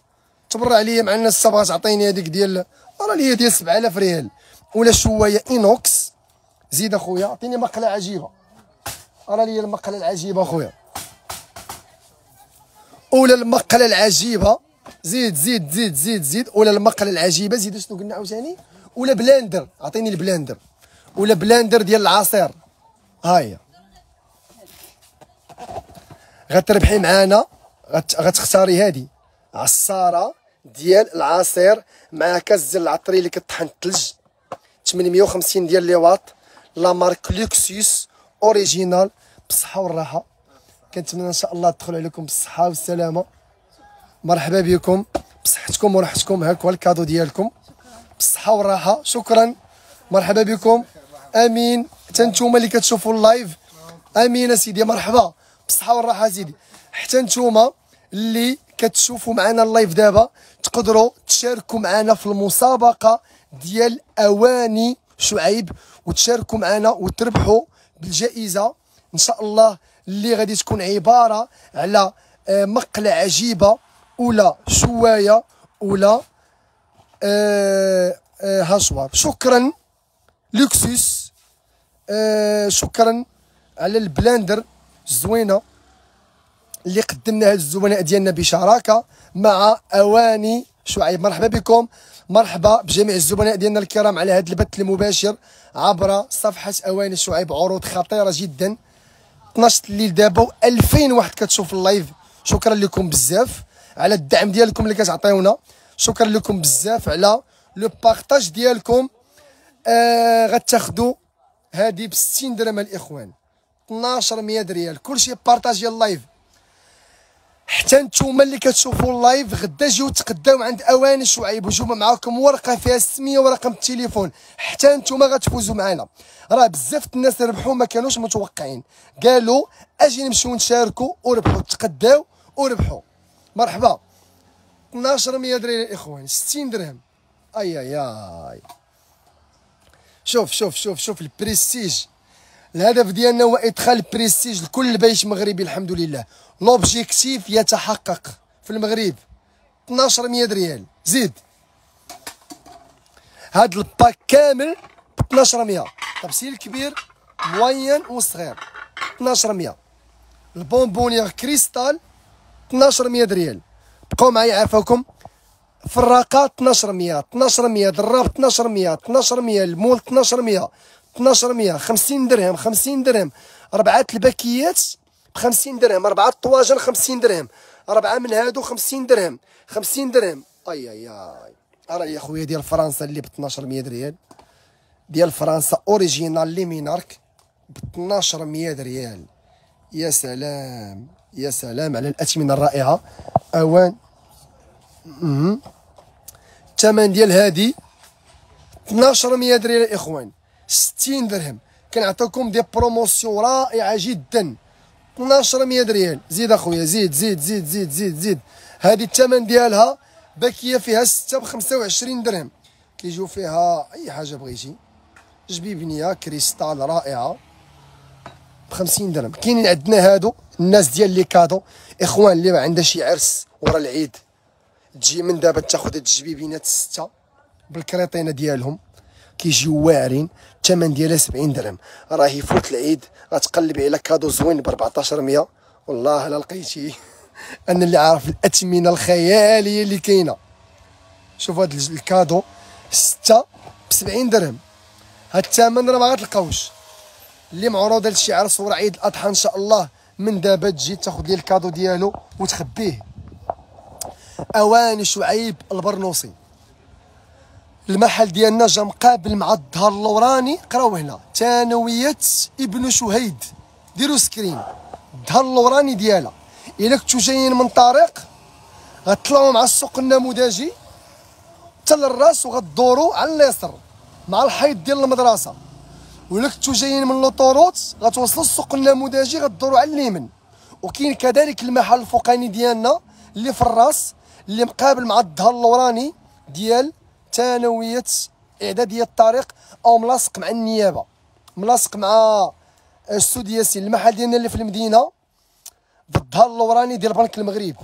تبرع عليا مع الناس تبغى تعطيني هذيك ديال راه ليا ديال 7000 ريال. ولا شوايه inox. زيد أخويا عطيني مقلة عجيبة. راه ليا المقلة العجيبة أخويا. ولا المقلة العجيبة. زيد زيد زيد زيد زيد. ولا المقلة العجيبة. زيد شنو قلنا عاوتاني؟ ولا blender. عطيني ال blender. ولا blender ديال العصير. ها هي غتربحي معانا غتختاري هادي. عصارة ديال العصير مع كاس ديال العطري اللي كطحن الثلج 850 ديال les watts. la marque لوكسيوس original بالصحة والراحة. كنتمنى إن شاء الله تدخل عليكم بالصحة والسلامة. مرحبا بكم. بصحتكم وراحتكم. هاك هو ال cadeau ديالكم. بالصحة والراحة. شكرا. مرحبا بكم. آمين. حتى اللي كتشوفوا ال live. آمين اسيدي مرحبا. بالصحه والراحة سيدي حتى نتوما اللي كتشوفوا معنا ال live دابا تقدروا تشاركوا معنا في المسابقة ديال أواني شعيب وتشاركوا معنا وتربحوا بالجائزة. إن شاء الله اللي غادي تكون عبارة على آه، مقلة عجيبة ولا شواية ولا آه آه hachoir شكرا لوكسوس. شكرا على ال blender. الزوينه اللي قدمنا هاد الزبناء ديالنا بشراكة مع أواني شعيب. مرحبا بكم. مرحبا بجميع الزبناء ديالنا الكرام على هذا البث المباشر عبر صفحة أواني شعيب. عروض خطيرة جدا. 12 الليل دابا و2000 واحد كتشوف ال live. شكرا لكم بزاف على الدعم ديالكم اللي كتعطيونا. شكرا لكم بزاف على le partage ديالكم. آه غتاخذوا هذه ب 60 درهم الإخوان. 1200 ريال. كلشي بارطاجي ال live. حتى نتوما اللي كتشوفوا ال live غدا جيو تقداو عند أواني شعيب وجيو معاكم ورقة فيها السمية ورقم التليفون. حتى نتوما غتفوزوا معنا راه بزاف الناس ربحوا ما كانوش متوقعين. قالوا أجي نمشيو نشاركوا وربحوا تقداو وربحوا مرحبا. 1200 درهم الاخوان 60 درهم. أي أي أي. شوف شوف شوف شوف البريستيج. الهدف ديالنا هو إدخال بريستيج لكل بيت مغربي الحمد لله لوبجيكتيف يتحقق في المغرب. 1200 ريال. زيد. هاد الباك كامل ب 1200 تفصيل كبير موين وصغير 1200 البونبونيير كريستال 1200 ريال. بقاو معايا عافاكم. فراقة 1200 1200 دراب 1200 1200 المول 1200 1200 50 درهم 50 درهم. أربعة الباكيات ب 50 درهم. أربعة الطواجن 50 درهم. أربعة من هادو 50 درهم. 50 درهم. أي أي أي. راه يا خويا ديال فرنسا اللي ب 1200 ريال ديال فرنسا أوريجينال لي مينارك ب 1200 ريال يا سلام. يا سلام على الاثمنه الرائعة. أوان. الثمن ديال هادي 1200 ريال الاخوان 60 درهم. كنعطيكم des promotions رائعة جدا. 1200 ريال زيد أخويا زيد زيد زيد زيد زيد زيد. هذه الثمن ديالها باكية فيها 6 ب 25 درهم. كيجيو فيها أي حاجة بغيتي. جبيبنية cristal رائعة. ب 50 درهم. كاينين عندنا هادو الناس ديال les cadeaux. إخوان اللي ما عندها شي عرس ورا العيد. تجي من دابا تاخذ الجبيبينات السته بالكريطينة ديالهم. كيجيو واعرين. الثمن ديالها 70 درهم. راه يفوت العيد غتقلبي على كادو زوين ب 1400 والله لا لقيتي. أنا اللي عارف الأثمنة الخيالية اللي كاينة. شوف هذا الكادو ستة ب 70 درهم. هاد الثمن راه ما غتلقاوش. اللي معروض هاد الشيء عرس ورا عيد الأضحى إن شاء الله. من دابا تجي تاخذ لي الكادو ديالو وتخبيه. أواني شعيب البرنوسي المحل ديالنا جا مقابل مع الظهر اللوراني. قراو هنا. ثانوية ابن شهيد. ديروا screen. الظهر اللوراني ديالها الا كنتو جايين من طريق غتطلعوا مع السوق النموذجي. حتى للراس وغدوروا على اليسر. مع الحيط ديال المدرسة. ولا كنتو جايين من لوطوروت غتوصلوا السوق النموذجي غدوروا على اليمين. وكاين كذلك المحل الفوقاني ديالنا اللي في الراس اللي مقابل مع الظهر اللوراني ديال ثانويه اعداديه الطريق أو ملاصق مع النيابة. ملاصق مع السودياسي المحل ديالنا اللي في المدينة. في الظهر اللوراني ديال بنك المغرب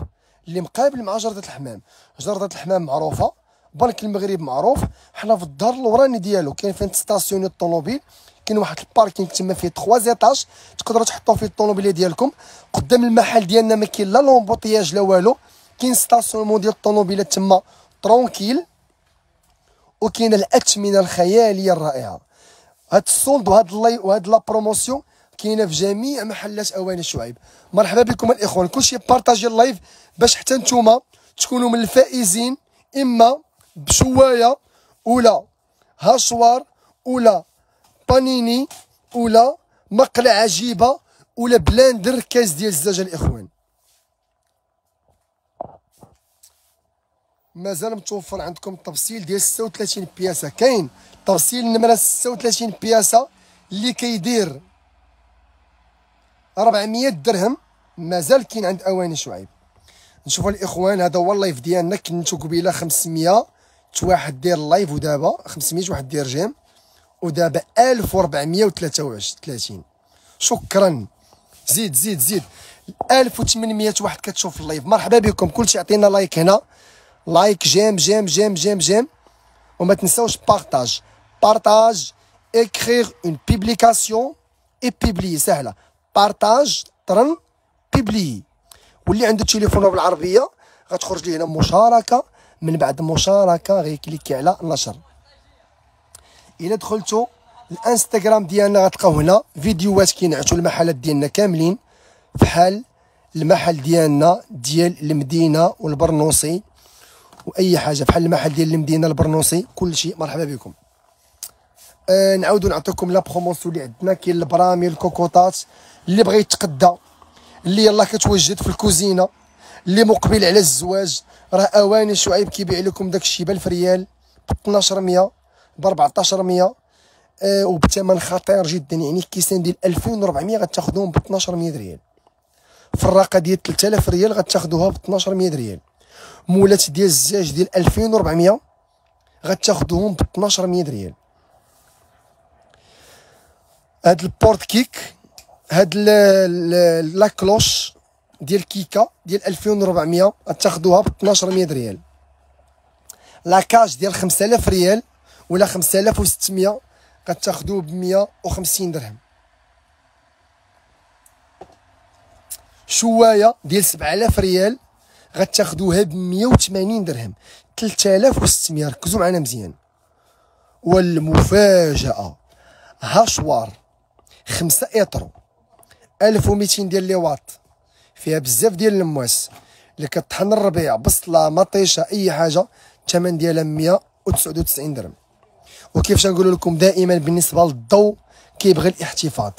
اللي مقابل مع جردة الحمام. جردة الحمام معروفة بنك المغرب معروف. حنا في الظهر اللوراني ديالو كاين فين تستاسيوني الطوموبيل كاين واحد ال parking تما فيه 3 زيتاج تقدروا تحطوا فيه الطوموبيل ديالكم. قدام المحل ديالنا ما كاين لا l'embouteillage لا والو. كاين station ديال الطوموبيلات تما tranquille. وكاين الاثمنه الخياليه الرائعة. هاد ال solde وهاد اللاي وهاد la promotion كاينة في جميع محلات اواني شعيب مرحبا بكم الإخوان. كلشي بارطاجي ال live باش حتى نتوما تكونوا من الفائزين إما بشوايه ولا hachoir ولا panini ولا مقله عجيبة ولا blender كاس ديال الزجاج الإخوان. مازال متوفر عندكم التفصيل ديال 36 بياسة. كاين تفصيل نمرة 36 بياسة اللي كيدير 400 درهم. مازال كاين عند أواني شعيب. نشوفوا الإخوان هذا هو ال live ديالنا. كنتو قبيلة 500 واحد دير like ودابا 500 واحد دير j'aime. ودابا 1433 شكرا. زيد زيد زيد. 1800 واحد كتشوف ال live. مرحبا بكم. كلشي عطينا like هنا. like j'aime j'aime j'aime j'aime j'aime وما تنساوش بارطاج بارطاج écrire une publication et publier. سهله بارطاج طرن بيبلي واللي عنده تليفون بالعربية غتخرج ليه هنا مشاركة. من بعد مشاركة غيكليكي على نشر إلا دخلتو الانستغرام ديالنا غتلقاو هنا فيديوهات كينعتوا المحلات ديالنا كاملين. فحال المحل ديالنا ديال المدينة والبرنوصي. وأي حاجة بحال المحل ديال المدينة البرنوصي كل شيء. مرحبا بكم. آه نعاودو نعطيكم la promotion اللي عندنا. كاين البرامي الكوكوطات اللي بغى يتقدى اللي يلاه كتوجد في الكوزينة اللي مقبل على الزواج. راه أواني شعيب كيبيع لكم داك الشيء ب 1000 ريال ب 1200 ب 1400 آه وبثمن خطير جدا. يعني كيسان ديال 2400 غتاخذوهم ب 1200 ريال. فراقة ديال 3000 ريال غتاخذوها ب 1200 ريال. مولات ديال الزاج ديال 2400 غتاخذوهم ب 1200 ريال هاد ال porte-cake هاد la cloche ديال كيكا ديال 2400 غتاخذوها ب 1200 ريال la cage ديال 5000 ريال ولا 5600 غتاخذوه ب 150 درهم. شواية ديال 7000 ريال غتاخذوها ب 180 درهم 3600 ركزوا معنا مزيان. والمفاجأة هاشوار 5 اطرو 1200 ديال لي واط فيها بزاف ديال المواس. اللي كطحن الربيع بصلة مطيشة أي حاجة الثمن ديالها 199 درهم. وكيفاش نقول لكم دائما بالنسبة للضوء كيبغي الاحتفاظ.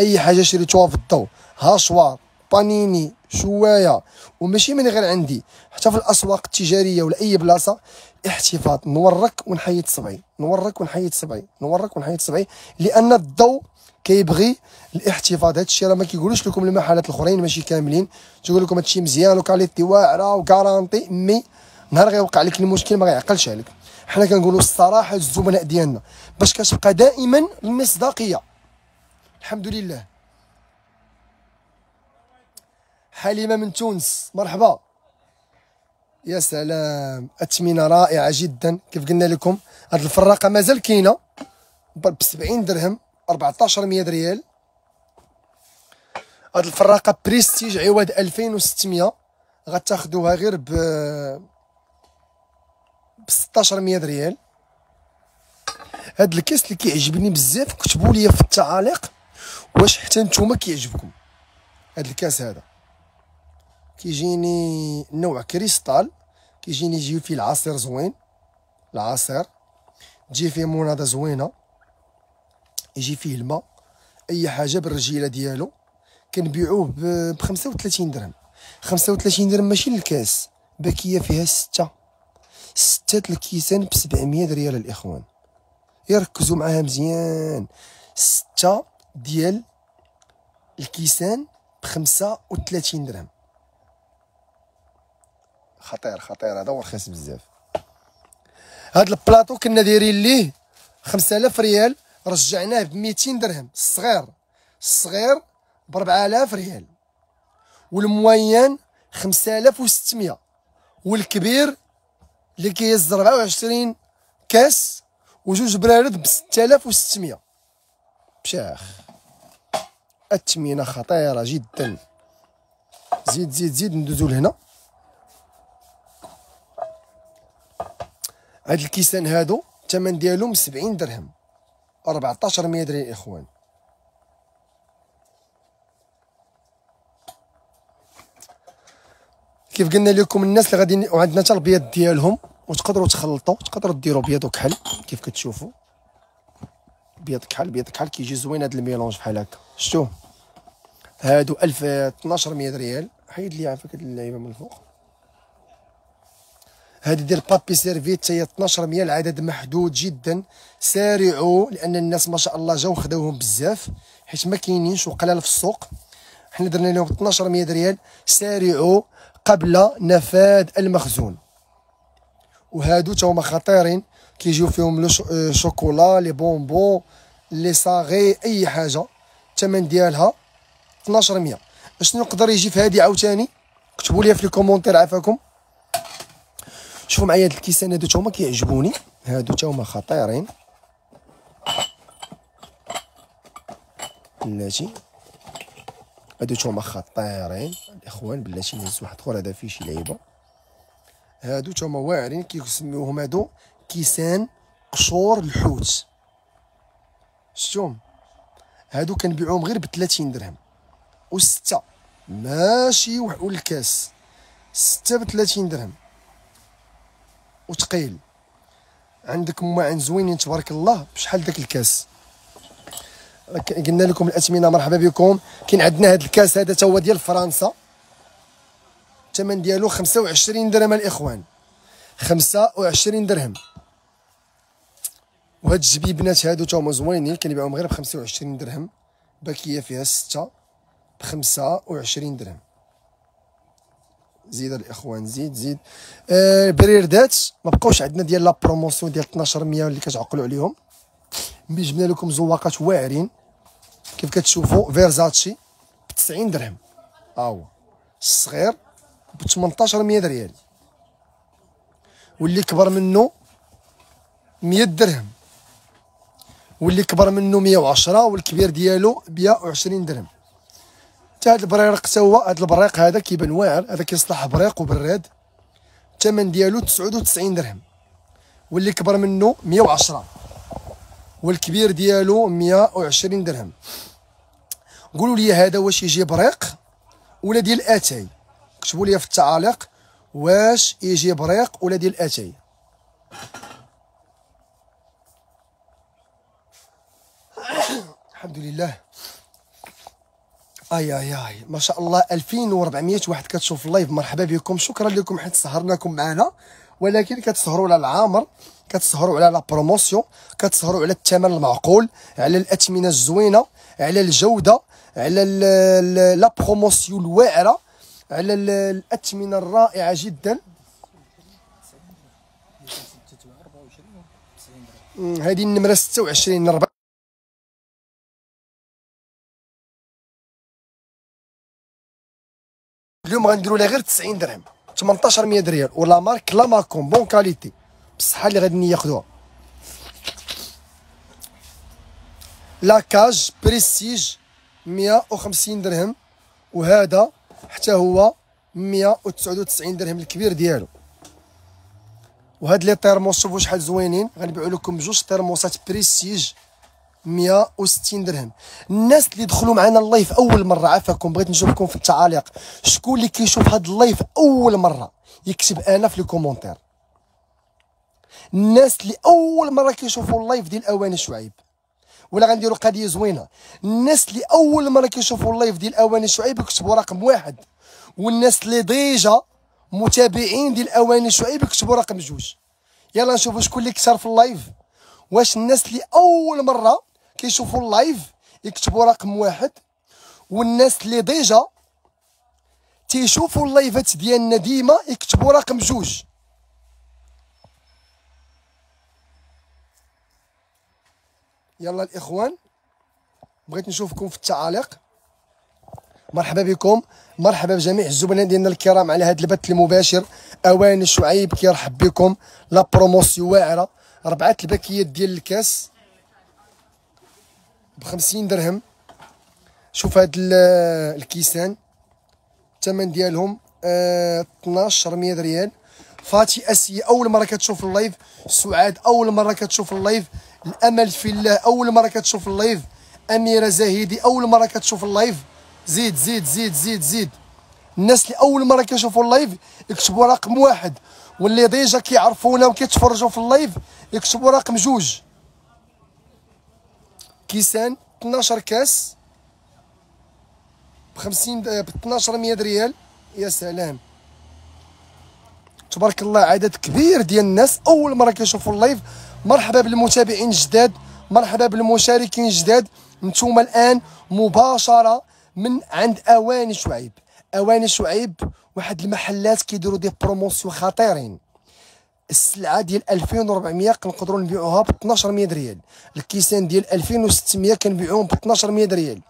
أي حاجة شريتوها في الضوء hachoir. بانيني شوايه وماشي من غير عندي. حتى في الأسواق التجارية ولا أي بلاصة احتفاظ نورك ونحيد صبعي نورك ونحيد صبعي نورك ونحيد صبعي لأن الضوء كيبغي الاحتفاظ. هذا الشيء راه ما كيقولوش لكم المحلات الأخرين ماشي كاملين. تقول لكم هادشي مزيان و qualité واعره و garantie mais نهار غيوقع لك المشكل ما غيعقلش عليك. حنا كنقولوا الصراحة للزبناء ديالنا باش كتبقى دائما المصداقية. الحمد لله. حليمة من تونس. مرحبا. يا سلام. اثمنه رائعة جدا. كيف قلنا لكم هاد الفراقة مازال كاينة. ب 70 درهم 1400 ريال. هاد الفراقة بريستيج عواد 2600 غتاخدوها غير ب ب 1600 ريال. هاد الكاس اللي كيعجبني بزاف كتبوا لي في التعاليق واش حتى نتوما كيعجبكم. هاد الكاس هذا. كيجيني نوع كريستال كيجيني يجي فيه العصير زوين العصير. تجي فيه مناضه زوينة يجي فيه الماء. أي حاجة بالرجيلة ديالو كنبيعوه ب 35 درهم. 35 درهم ماشي الكاس باكية فيها ستة. ستة الكيسان ب 700 ريال الإخوان. يركزوا معاها مزيان. ستة ديال الكيسان ب 35 درهم. خطير خطير. هذا ورخيص بزاف. هاد البلاطو كنا دايرين ليه 5000 ريال رجعناه ب 200 درهم الصغير الصغير ب 4000 ريال. والموين 5600 والكبير اللي كيهز 24 كاس وجوج برارد ب 6600 بشاخ التمينة خطيرة جدا. زيد زيد زيد ندوزو لهنا. هاد الكيسان هادو الثمن ديالهم 70 درهم. 14 درهم الاخوان كيف قلنا لكم الناس اللي غاديين وعندنا حتى البيض ديالهم وتقدروا تخلطوا تقدروا ديروا بيض وكحل كيف كتشوفوا. بيض كحل بيض كحل كيجي زوين هذا الميلونج بحال هكا. شفتوا هادو 1000 1200 ريال. حيد لي عافاك هاد اللعيبة من الفوق. هذه ديال papier serviette هي 12 ريال عدد محدود جدا. سارعوا لأن الناس ما شاء الله جاو خداوهم بزاف حيت ما كاينينش وقلال في السوق. حنا درنا لهم 12 ريال. سارعوا قبل نفاذ المخزون. وهادو تا هما خطيرين. كيجيو فيهم le cho- chocolat les bonbons لي صاغي أي حاجة. الثمن ديالها 1200 شنو يقدر يجي في هادي عاوتاني؟ كتبوا لي في les commentaires عافاكم شوفوا معايا هاد الكيسان هادو تا هما كيعجبوني. هادو تا هما خطيرين. بلاتي. هادو تا هما خطيرين الاخوان بلاتي نهز واحد آخر هذا فيه شي لعيبة. هادو تا هما واعرين كيسميوهم هادو كيسان قشور الحوت. شفتهم هادو كنبيعوهم غير ب 30 درهم. وستة. ماشي وح- والكاس. ستة ب 30 درهم. وثقيل عندك ماعن زوينين تبارك الله بشحال داك الكاس. قلنا لكم الأثمنة مرحبا بكم. كاين عندنا هذا الكاس هذا تا هو ديال فرنسا. الثمن ديالو 25 درهم الإخوان. 25 درهم. وهاد الجبيبنات هادو تا هما زوينين كنبيعوهم غير ب 25 درهم. paquet فيها ستة ب 25 درهم. زيد الإخوان زيد زيد. آه براردات ما بقاوش عندنا ديال la promotion ديال 1200 اللي كتعقلوا عليهم. mais جبنا لكم زواقات واعرين كيف كتشوفوا فيرزاتشي ب 90 درهم. ها هو الصغير ب 1800 ريال. واللي كبر منه 100 درهم. واللي كبر منه 110 والكبير ديالو 120 درهم. حتى هاد البريق تا هو هاد البريق هذا كيبان واعر هذا كيصلح بريق وبراد الثمن ديالو 99 درهم. واللي كبر منه 110 والكبير ديالو 120 درهم. قولوا لي هذا واش يجي بريق ولا ديال آتاي؟ كتبوا لي في التعاليق واش يجي بريق ولا ديال آتاي. الحمد لله. آي آي آي. ما شاء الله 2400 واحد كتشوف ال live. مرحبا بكم. شكرا لكم حيت سهرناكم معنا. ولكن كتسهروا على العامر كتسهروا على la promotion كتسهروا على الثمن المعقول على الاثمنه الزوينة على الجودة على la promotion الواعرة على ال- الاثمنه الرائعة جدا. هذه النمرة 26 ربع اليوم غنديروا لها غير 90 درهم 1800 ريال و la marque Lamacom bonne qualité. بصحه اللي غادي ياخذوها la cage بريستيج 150 درهم وهذا حتى هو 199 درهم الكبير ديالو. وهاد les thermos شوفوا شحال زوينين غنبيعوا لكم بجوج تيرموسات بريستيج 160 درهم. الناس اللي دخلوا معنا ال live أول مرة عافاكم بغيت نشوفكم في التعاليق. شكون اللي كيشوف هاد ال live أول مرة يكتب أنا في les commentaires؟ الناس اللي أول مرة كيشوفوا ال live ديال أواني شعيب. ولا غنديروا قضية زوينة. الناس اللي أول مرة كيشوفوا ال live ديال أواني شعيب يكتبوا رقم واحد. والناس اللي déjà متابعين ديال أواني شعيب يكتبوا رقم جوج. يلا نشوفوا شكون اللي كثر في ال live. واش الناس اللي أول مرة كيشوفوا ال live يكتبوا رقم واحد. والناس اللي déjà تيشوفوا اللايفات ديالنا ديما يكتبوا رقم جوج. يلا الإخوان بغيت نشوفكم في التعاليق. مرحبا بكم مرحبا بجميع الزبناء ديالنا الكرام على هذا البث المباشر. أواني شعيب كيرحب بكم. la promotion واعرة. ربعة الباكيات ديال الكاس. ب 50 درهم. شوف هاد ال- الكيسان الثمن ديالهم آه 1200 ريال. فاتي اسيا أول مرة كتشوف ال live. سعاد أول مرة كتشوف ال live. الأمل في الله أول مرة كتشوف ال live. أميرة زاهدي أول مرة كتشوف ال live. زيد زيد زيد زيد زيد. الناس اللي أول مرة كيشوفوا ال live يكتبوا رقم واحد. واللي déjà كيعرفونا وكيتفرجوا في ال live يكتبوا رقم جوج. كيسان 12 كاس ب 50 ب 1200 ريال. يا سلام. تبارك الله عدد كبير ديال الناس أول مرة كيشوفوا ال live. مرحبا بالمتابعين الجداد مرحبا بالمشاركين الجداد نتوما الآن مباشرة من عند أواني شعيب. أواني شعيب واحد المحلات كيديروا des promotions خطيرين. السلعة ديال 2400 كنقدروا نبيعوها ب 1200 ريال الكيسان ديال 2600 كنبيعوهم ب 1200 ريال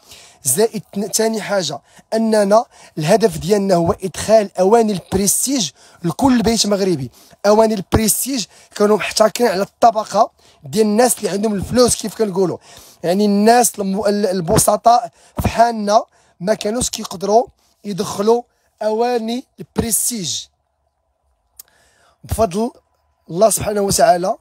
زائد ثاني حاجة أننا الهدف ديالنا هو إدخال أواني البريستيج لكل بيت مغربي. أواني البريستيج كانوا محتكرين على الطبقة ديال الناس اللي عندهم الفلوس كيف كنقولوا. يعني الناس البسطاء في حالنا ما كانوش كيقدروا يدخلوا أواني البريستيج. بفضل الله سبحانه وتعالى.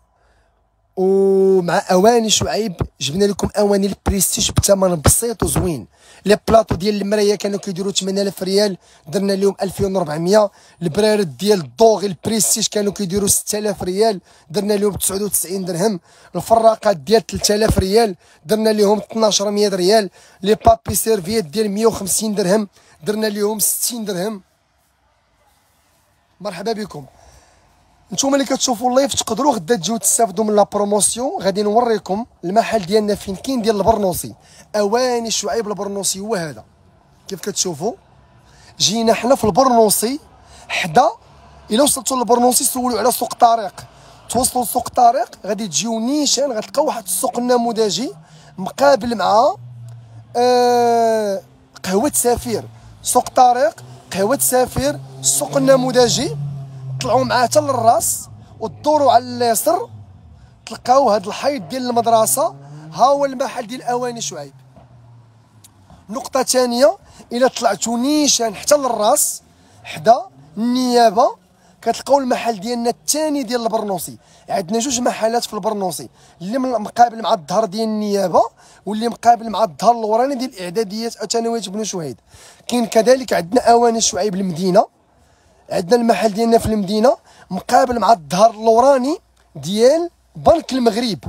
ومع اواني شعيب جبنا لكم اواني البريستيج بثمن بسيط وزوين. les plateaux ديال المرايه كانوا كيديروا 8000 ريال درنا لهم 2400 البرارد ديال ال doré البريستيج كانوا كيديروا 6000 ريال درنا لهم 99 درهم. الفراقات ديال 3000 ريال درنا لهم 1200 ريال. les papiers serviettes ديال 150 درهم درنا لهم 60 درهم. مرحبا بكم. نتوما اللي كتشوفوا ال live تقدروا غدا تجيو تستافدوا من la promotion. غادي نوريكم المحل ديالنا فين كاين ديال البرنوسي. أواني شعيب البرنوسي هو هذا. كيف كتشوفوا؟ جينا حنا في البرنوسي. حدا إلا وصلتوا للبرنوسي سولوا على سوق طارق. توصلوا لسوق طارق غادي تجيو نيشان غتلقاو واحد السوق النموذجي مقابل مع آه قهوة سفير سوق طارق قهوة سفير السوق النموذجي طلعوا معاه حتى للراس ودوروا على اليسر. تلقاو هاد الحيط ديال المدرسة. ها هو المحل ديال أواني شعيب. نقطة ثانية إلا طلعتو نيشان حتى للراس حدا النيابة كتلقاو المحل ديالنا الثاني ديال البرنوسي. عندنا جوج محلات في البرنوسي. اللي مقابل مع الظهر ديال النيابة واللي مقابل مع الظهر الوراني ديال الإعداديات الثانوية بن شهيد. كاين كذلك عندنا أواني شعيب المدينة. عندنا المحل ديالنا في المدينة مقابل مع الظهر اللوراني ديال بنك المغرب.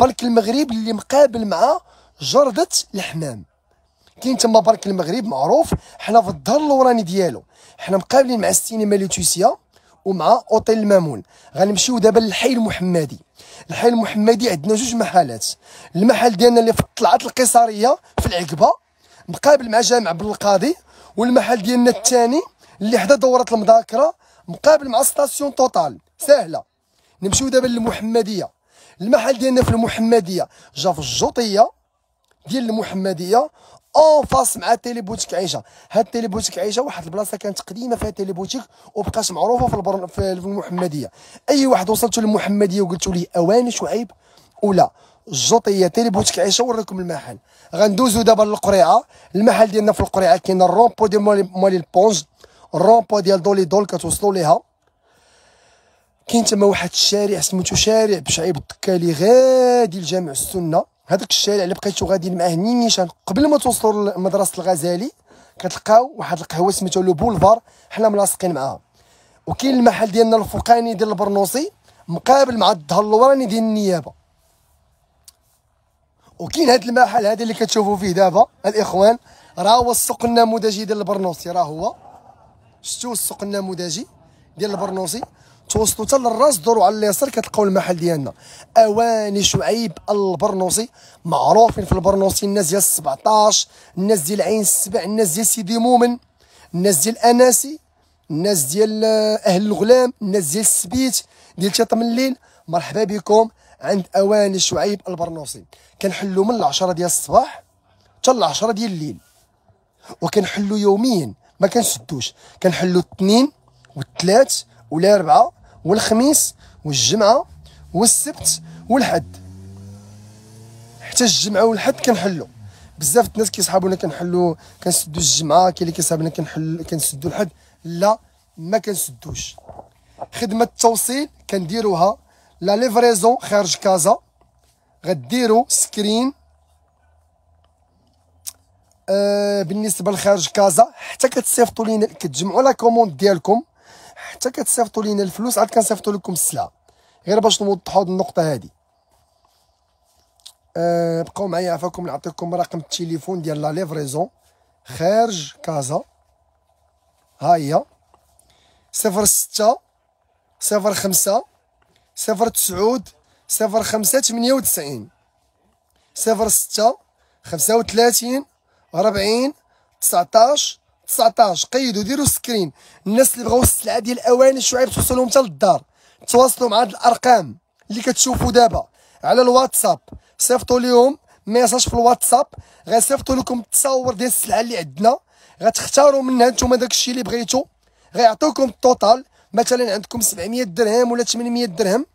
بنك المغرب اللي مقابل مع جردة الحمام. كاين تما بنك المغرب معروف حنا في الظهر اللوراني ديالو. حنا مقابلين مع السينما لوتيسيا ومع أوتيل المامون غنمشيو دابا للحي المحمدي. الحي المحمدي عندنا جوج محلات. المحل ديالنا اللي في طلعت القيصريه في العقبة مقابل مع جامع بن القاضي والمحل ديالنا الثاني اللي حدا دوره المذاكرة مقابل مع station Total. سهلة. نمشيو دابا للمحمدية. المحل ديالنا في المحمدية. جا في الجوطية ديال المحمدية. en face مع téléboutique عيشة. هاد téléboutique عيشة واحد البلاصة كانت قديمة فيها téléboutique وبقات معروفة في, البر... في المحمدية. أي واحد وصلتو للمحمدية وقلتو لي أواني شعيب ولا الجوطية téléboutique عيشة وريكم المحل. غندوزو دابا للقريعة. المحل ديالنا في القريعة كاين الرومبو ديال مالي البونج. الرومبو ديال دوليدول كتوصلوا ليها كاين تما واحد الشارع سميتو شارع بشعيب الدكالي غادي لجامع السنة هذاك الشارع اللي بقيتو غادي معاه نيشان قبل ما توصلوا لمدرسه الغزالي كتلقاو واحد القهوه سميتو le boulevard حنا ملاصقين معاها وكاين المحل ديالنا الفوقاني ديال البرنوسي مقابل مع الظهر اللوراني ديال النيابه وكاين هذا المحل هذا اللي كتشوفوا فيه دابا الاخوان راه هو السوق النموذجي ديال البرنوسي راه هو شفتوا السوق النموذجي ديال البرنوسي توصلوا حتى للراس دوروا على اليسار كتلقاو المحل ديالنا. أواني شعيب البرنوسي معروفين في البرنوسي الناس ديال 17 الناس ديال عين السبع الناس ديال سيدي مومن الناس ديال أناسي الناس ديال أهل الغلام الناس ديال السبيت ديال تيطم الليل. مرحبا بكم عند أواني شعيب البرنوسي كنحلوا من العشرة ديال الصباح حتى العشرة ديال الليل. وكنحلوا يوميا ما كنسدوش كنحلو الاثنين والثلاث والاربعاء والخميس والجمعة والسبت والحد. حتى الجمعة والحد كنحلو. بزاف الناس كيصحابونا كنحلو كنسدو الجمعة كاين اللي كيصحابنا كنحل كنسدو الحد. لا ما كنسدوش خدمة التوصيل كنديروها. la livraison خارج كازا. غديروا screen آه بالنسبة لخارج كازا حتى كتصيفطوا لينا كتجمعوا la commande ديالكم حتى كتصيفطوا لينا الفلوس عاد كنصيفطوا لكم السلعة. غير باش نوضحوا النقطة هذه آه بقاو معايا عفاكم نعطيكم رقم التليفون ديال la livraison خارج كازا. ها هي. صفر ستة صفر خمسة صفر تسعود صفر خمسة تمنية وتسعين. صفر ستة خمسة وثلاثين 40 19 19 قيدوا ديروا screen. الناس اللي بغاو السلعه ديال الأواني شعيب توصلهم حتى للدار. تواصلوا مع هاد الأرقام اللي كتشوفوا دابا على الواتساب. صيفطوا ليهم message في الواتساب. غيصيفطوا لكم التصاور ديال السلعة اللي عندنا. غتختاروا منها نتوما داكشي اللي بغيتو. غيعطيوكم ال total. مثلا عندكم 700 درهم ولا 800 درهم.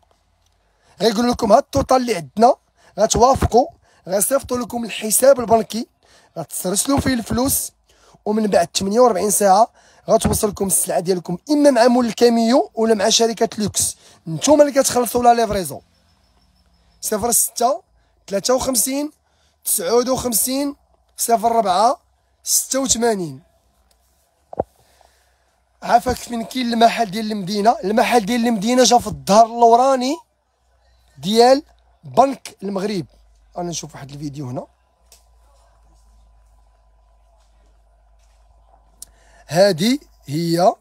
غيقولوا لكم هاد ال total اللي عندنا. غتوافقوا. غيصيفطوا لكم الحساب البنكي. غترسلوا فيه الفلوس ومن بعد 48 ساعة غتوصلكم السلعة ديالكم إما مع مول الكاميو ولا مع شركة لوكس. نتوما اللي كتخلصوا la livraison. 06 53 59 04 86 عافاك فين كاين المحل ديال المدينة؟ المحل ديال المدينة جا في الظهر اللوراني ديال بنك المغرب. أنا نشوف واحد الفيديو هنا. هذه هي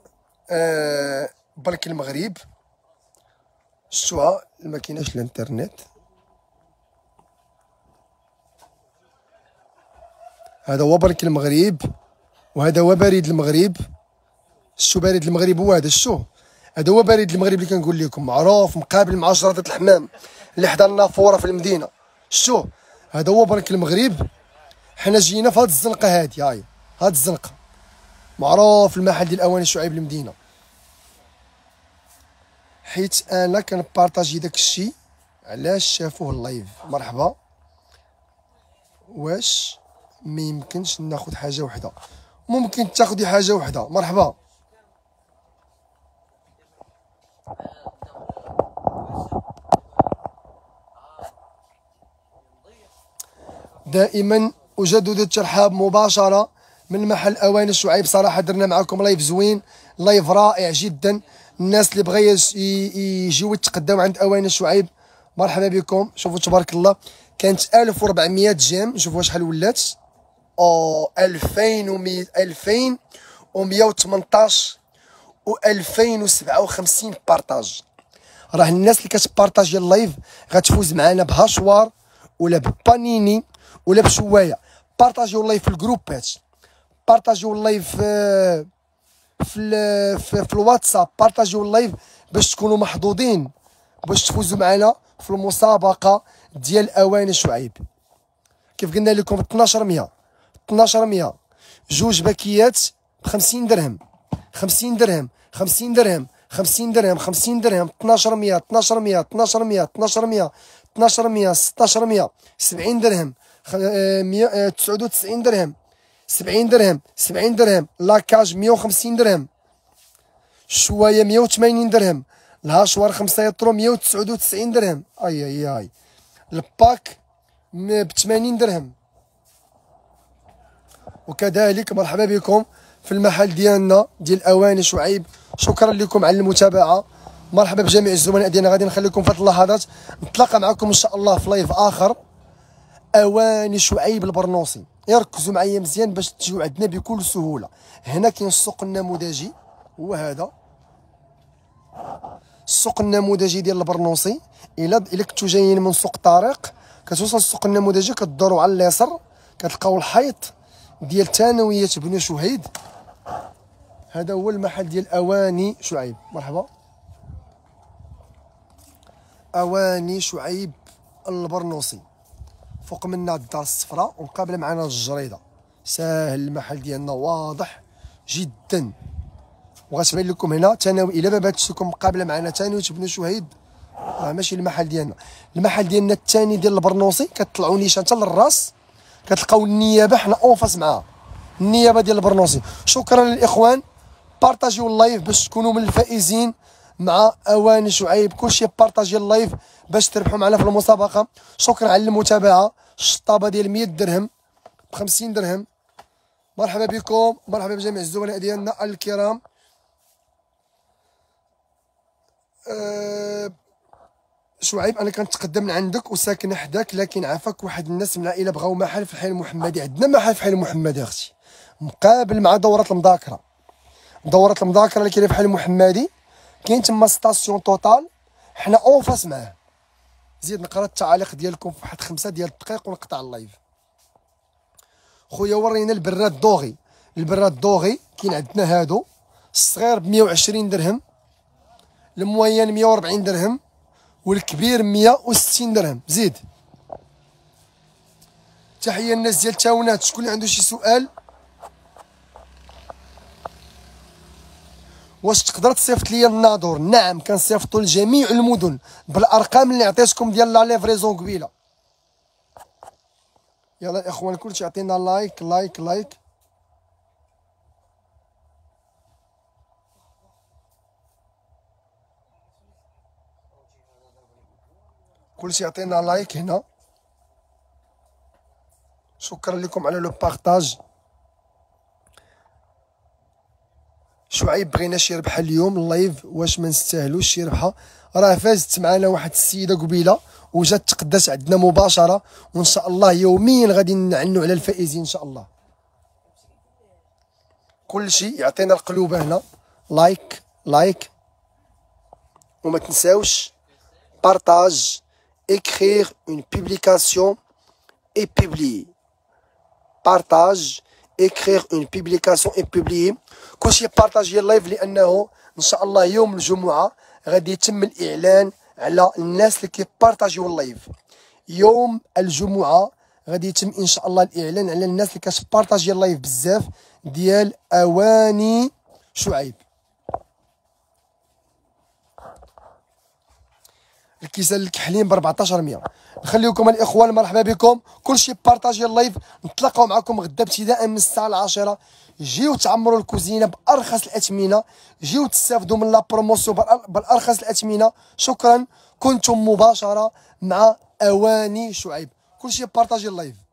آه بنك المغرب. شفتوها ما كايناش الانترنت. هذا هو بنك المغرب وهذا هو بريد المغرب. شتو بريد المغرب هو هذا شتو هذا هو بريد المغرب اللي كنقول لكم. معروف مقابل مع شرطة الحمام اللي حضرنا فورة في المدينة. شتو هذا هو بنك المغرب. حنا جينا في هاد الزنقة هادي هاي هاد الزنقة. معروف المحل ديال أواني شعيب المدينة. حيت أنا كنبارطاجي داك الشيء علاش شافوه اللايف مرحبا. واش ما يمكنش ناخذ حاجة وحدة. ممكن تاخذي حاجة وحدة. مرحبا. دائما أجدد الترحاب مباشرة. من محل اواني الشعيب صراحة درنا معكم live زوين live رائع جدا. الناس اللي بغا يجيو يتقداو عند اواني الشعيب مرحبا بكم. شوفوا تبارك الله كانت 1400 j'aime. شوفوا شحال ولات. أو 2100 2118 و 2057 partage راه الناس اللي كتبارطاجي ال live غتفوز معنا ب hachoir ولا ب panini ولا بشوايه بارطاجيو ال live في الجروبات. بارطاجيو ال live في في, في, في الواتساب بارطاجيو ال live باش تكونوا محظوظين باش تفوزوا معنا في المسابقة ديال اواني شعيب. كيف قلنا لكم 1200 1200 جوج باكيات ب 50 درهم 50 درهم 50 درهم 50 درهم 50 درهم 1200 1200 1200 1200 1200 1600 70 درهم 99 درهم. 70 درهم 70 درهم. لاكاج 150 درهم. شوية 180 درهم. ال hachoir 5 يطرو 199 درهم. أي أي أي ال pack ب 80 درهم. وكذلك مرحبا بكم في المحل ديالنا ديال أواني شعيب. شكرا لكم على المتابعة. مرحبا بجميع الزملاء ديالنا. غادي نخليكم في اللحظات. نتلاقى معكم إن شاء الله في live آخر. أواني شعيب البرنوصي يركزوا معايا مزيان باش تجيو عندنا بكل سهولة. هنا كاين السوق النموذجي هو هذا. السوق النموذجي ديال البرنوصي إلا إلا كنتو جايين من سوق طارق كتوصل السوق النموذجي كدوروا على اليسار كتلقاو الحيط ديال ثانوية بني شهيد. هذا هو المحل ديال أواني شعيب. مرحبا. أواني شعيب البرنوصي فوق منا الدار الصفراء ومقابله معنا الجريدة. ساهل المحل ديالنا واضح جدا. وغتبان لكم هنا ثانوي إلا ما بانتش لكم مقابله معنا ثانوي بن شهيد راه ماشي المحل ديالنا. المحل ديالنا الثاني ديال البرنوصي كتطلعوا نيشان حتى للراس كتلقاو النيابة حنا en face معاها. النيابة ديال البرنوصي. شكرا للإخوان. بارطاجيو ال live باش تكونوا من الفائزين. مع اواني شعيب. كلشي بارطاجي ال live باش تربحوا معنا في المسابقة. شكرا على المتابعة. الشطابة ديال 100 درهم ب 50 درهم. مرحبا بكم. مرحبا بجميع الزملاء ديالنا الكرام. أه شعيب أنا كنتقدم من عندك وساكن حداك لكن عافاك واحد الناس من العائلة بغاو محل في الحي المحمدي. عندنا محل في الحي المحمدي أختي. مقابل مع دورة المذاكرة. دورة المذاكرة اللي كاينة في الحي المحمدي. كاين تما station Total حنا en face معاه. زيد نقرا التعاليق ديالكم في واحد خمسة ديال الدقائق ونقطع ال live. خويا ورينا البراد doré. البراد doré كاين عندنا هادو. الصغير ب 120 درهم ال moyen 140 درهم والكبير 160 درهم. زيد. تحية الناس ديال تاونات شكون اللي عنده شي سؤال؟ واش تقدر تصيفط لي الناظور؟ نعم كنصيفطوا لجميع المدن بالأرقام اللي عطيتكم ديال la livraison قبيلة. يلا الاخوان كلشي عطينا like like like. كلشي يعطينا like هنا. شكرا لكم على le partage شعيب بغيناش يربح اليوم ال live واش ما نستاهلوش يربحها راه فازت معنا واحد السيدة قبيلة وجات تقدات عندنا مباشرة وإن شاء الله يوميا غادي نعلنوا على الفائزين إن شاء الله. كل شيء يعطينا القلوبه هنا. like like وما تنساوش partage écrire une publication et publier. partage écrire une publication et publier. كلشي بارطاجي ال live لأنه ان شاء الله يوم الجمعة غادي يتم الإعلان على الناس اللي كيبارطاجيو ال live يوم الجمعة غادي يتم ان شاء الله الإعلان على الناس اللي كتبارطاجي ال live بزاف ديال أواني شعيب. الكيسان الكحلين ب 1400 نخليكم الاخوان مرحبا بكم. كلشي بارطاجي ال live. نتلاقاو معكم غدا ابتداء من الساعة العاشرة. جيو تعمروا الكوزينة بأرخص الاثمنه جيو تستافدوا من la promotion بالارخص الاثمنه شكرا. كنتم مباشرة مع أواني شعيب. كلشي بارطاجي ال live.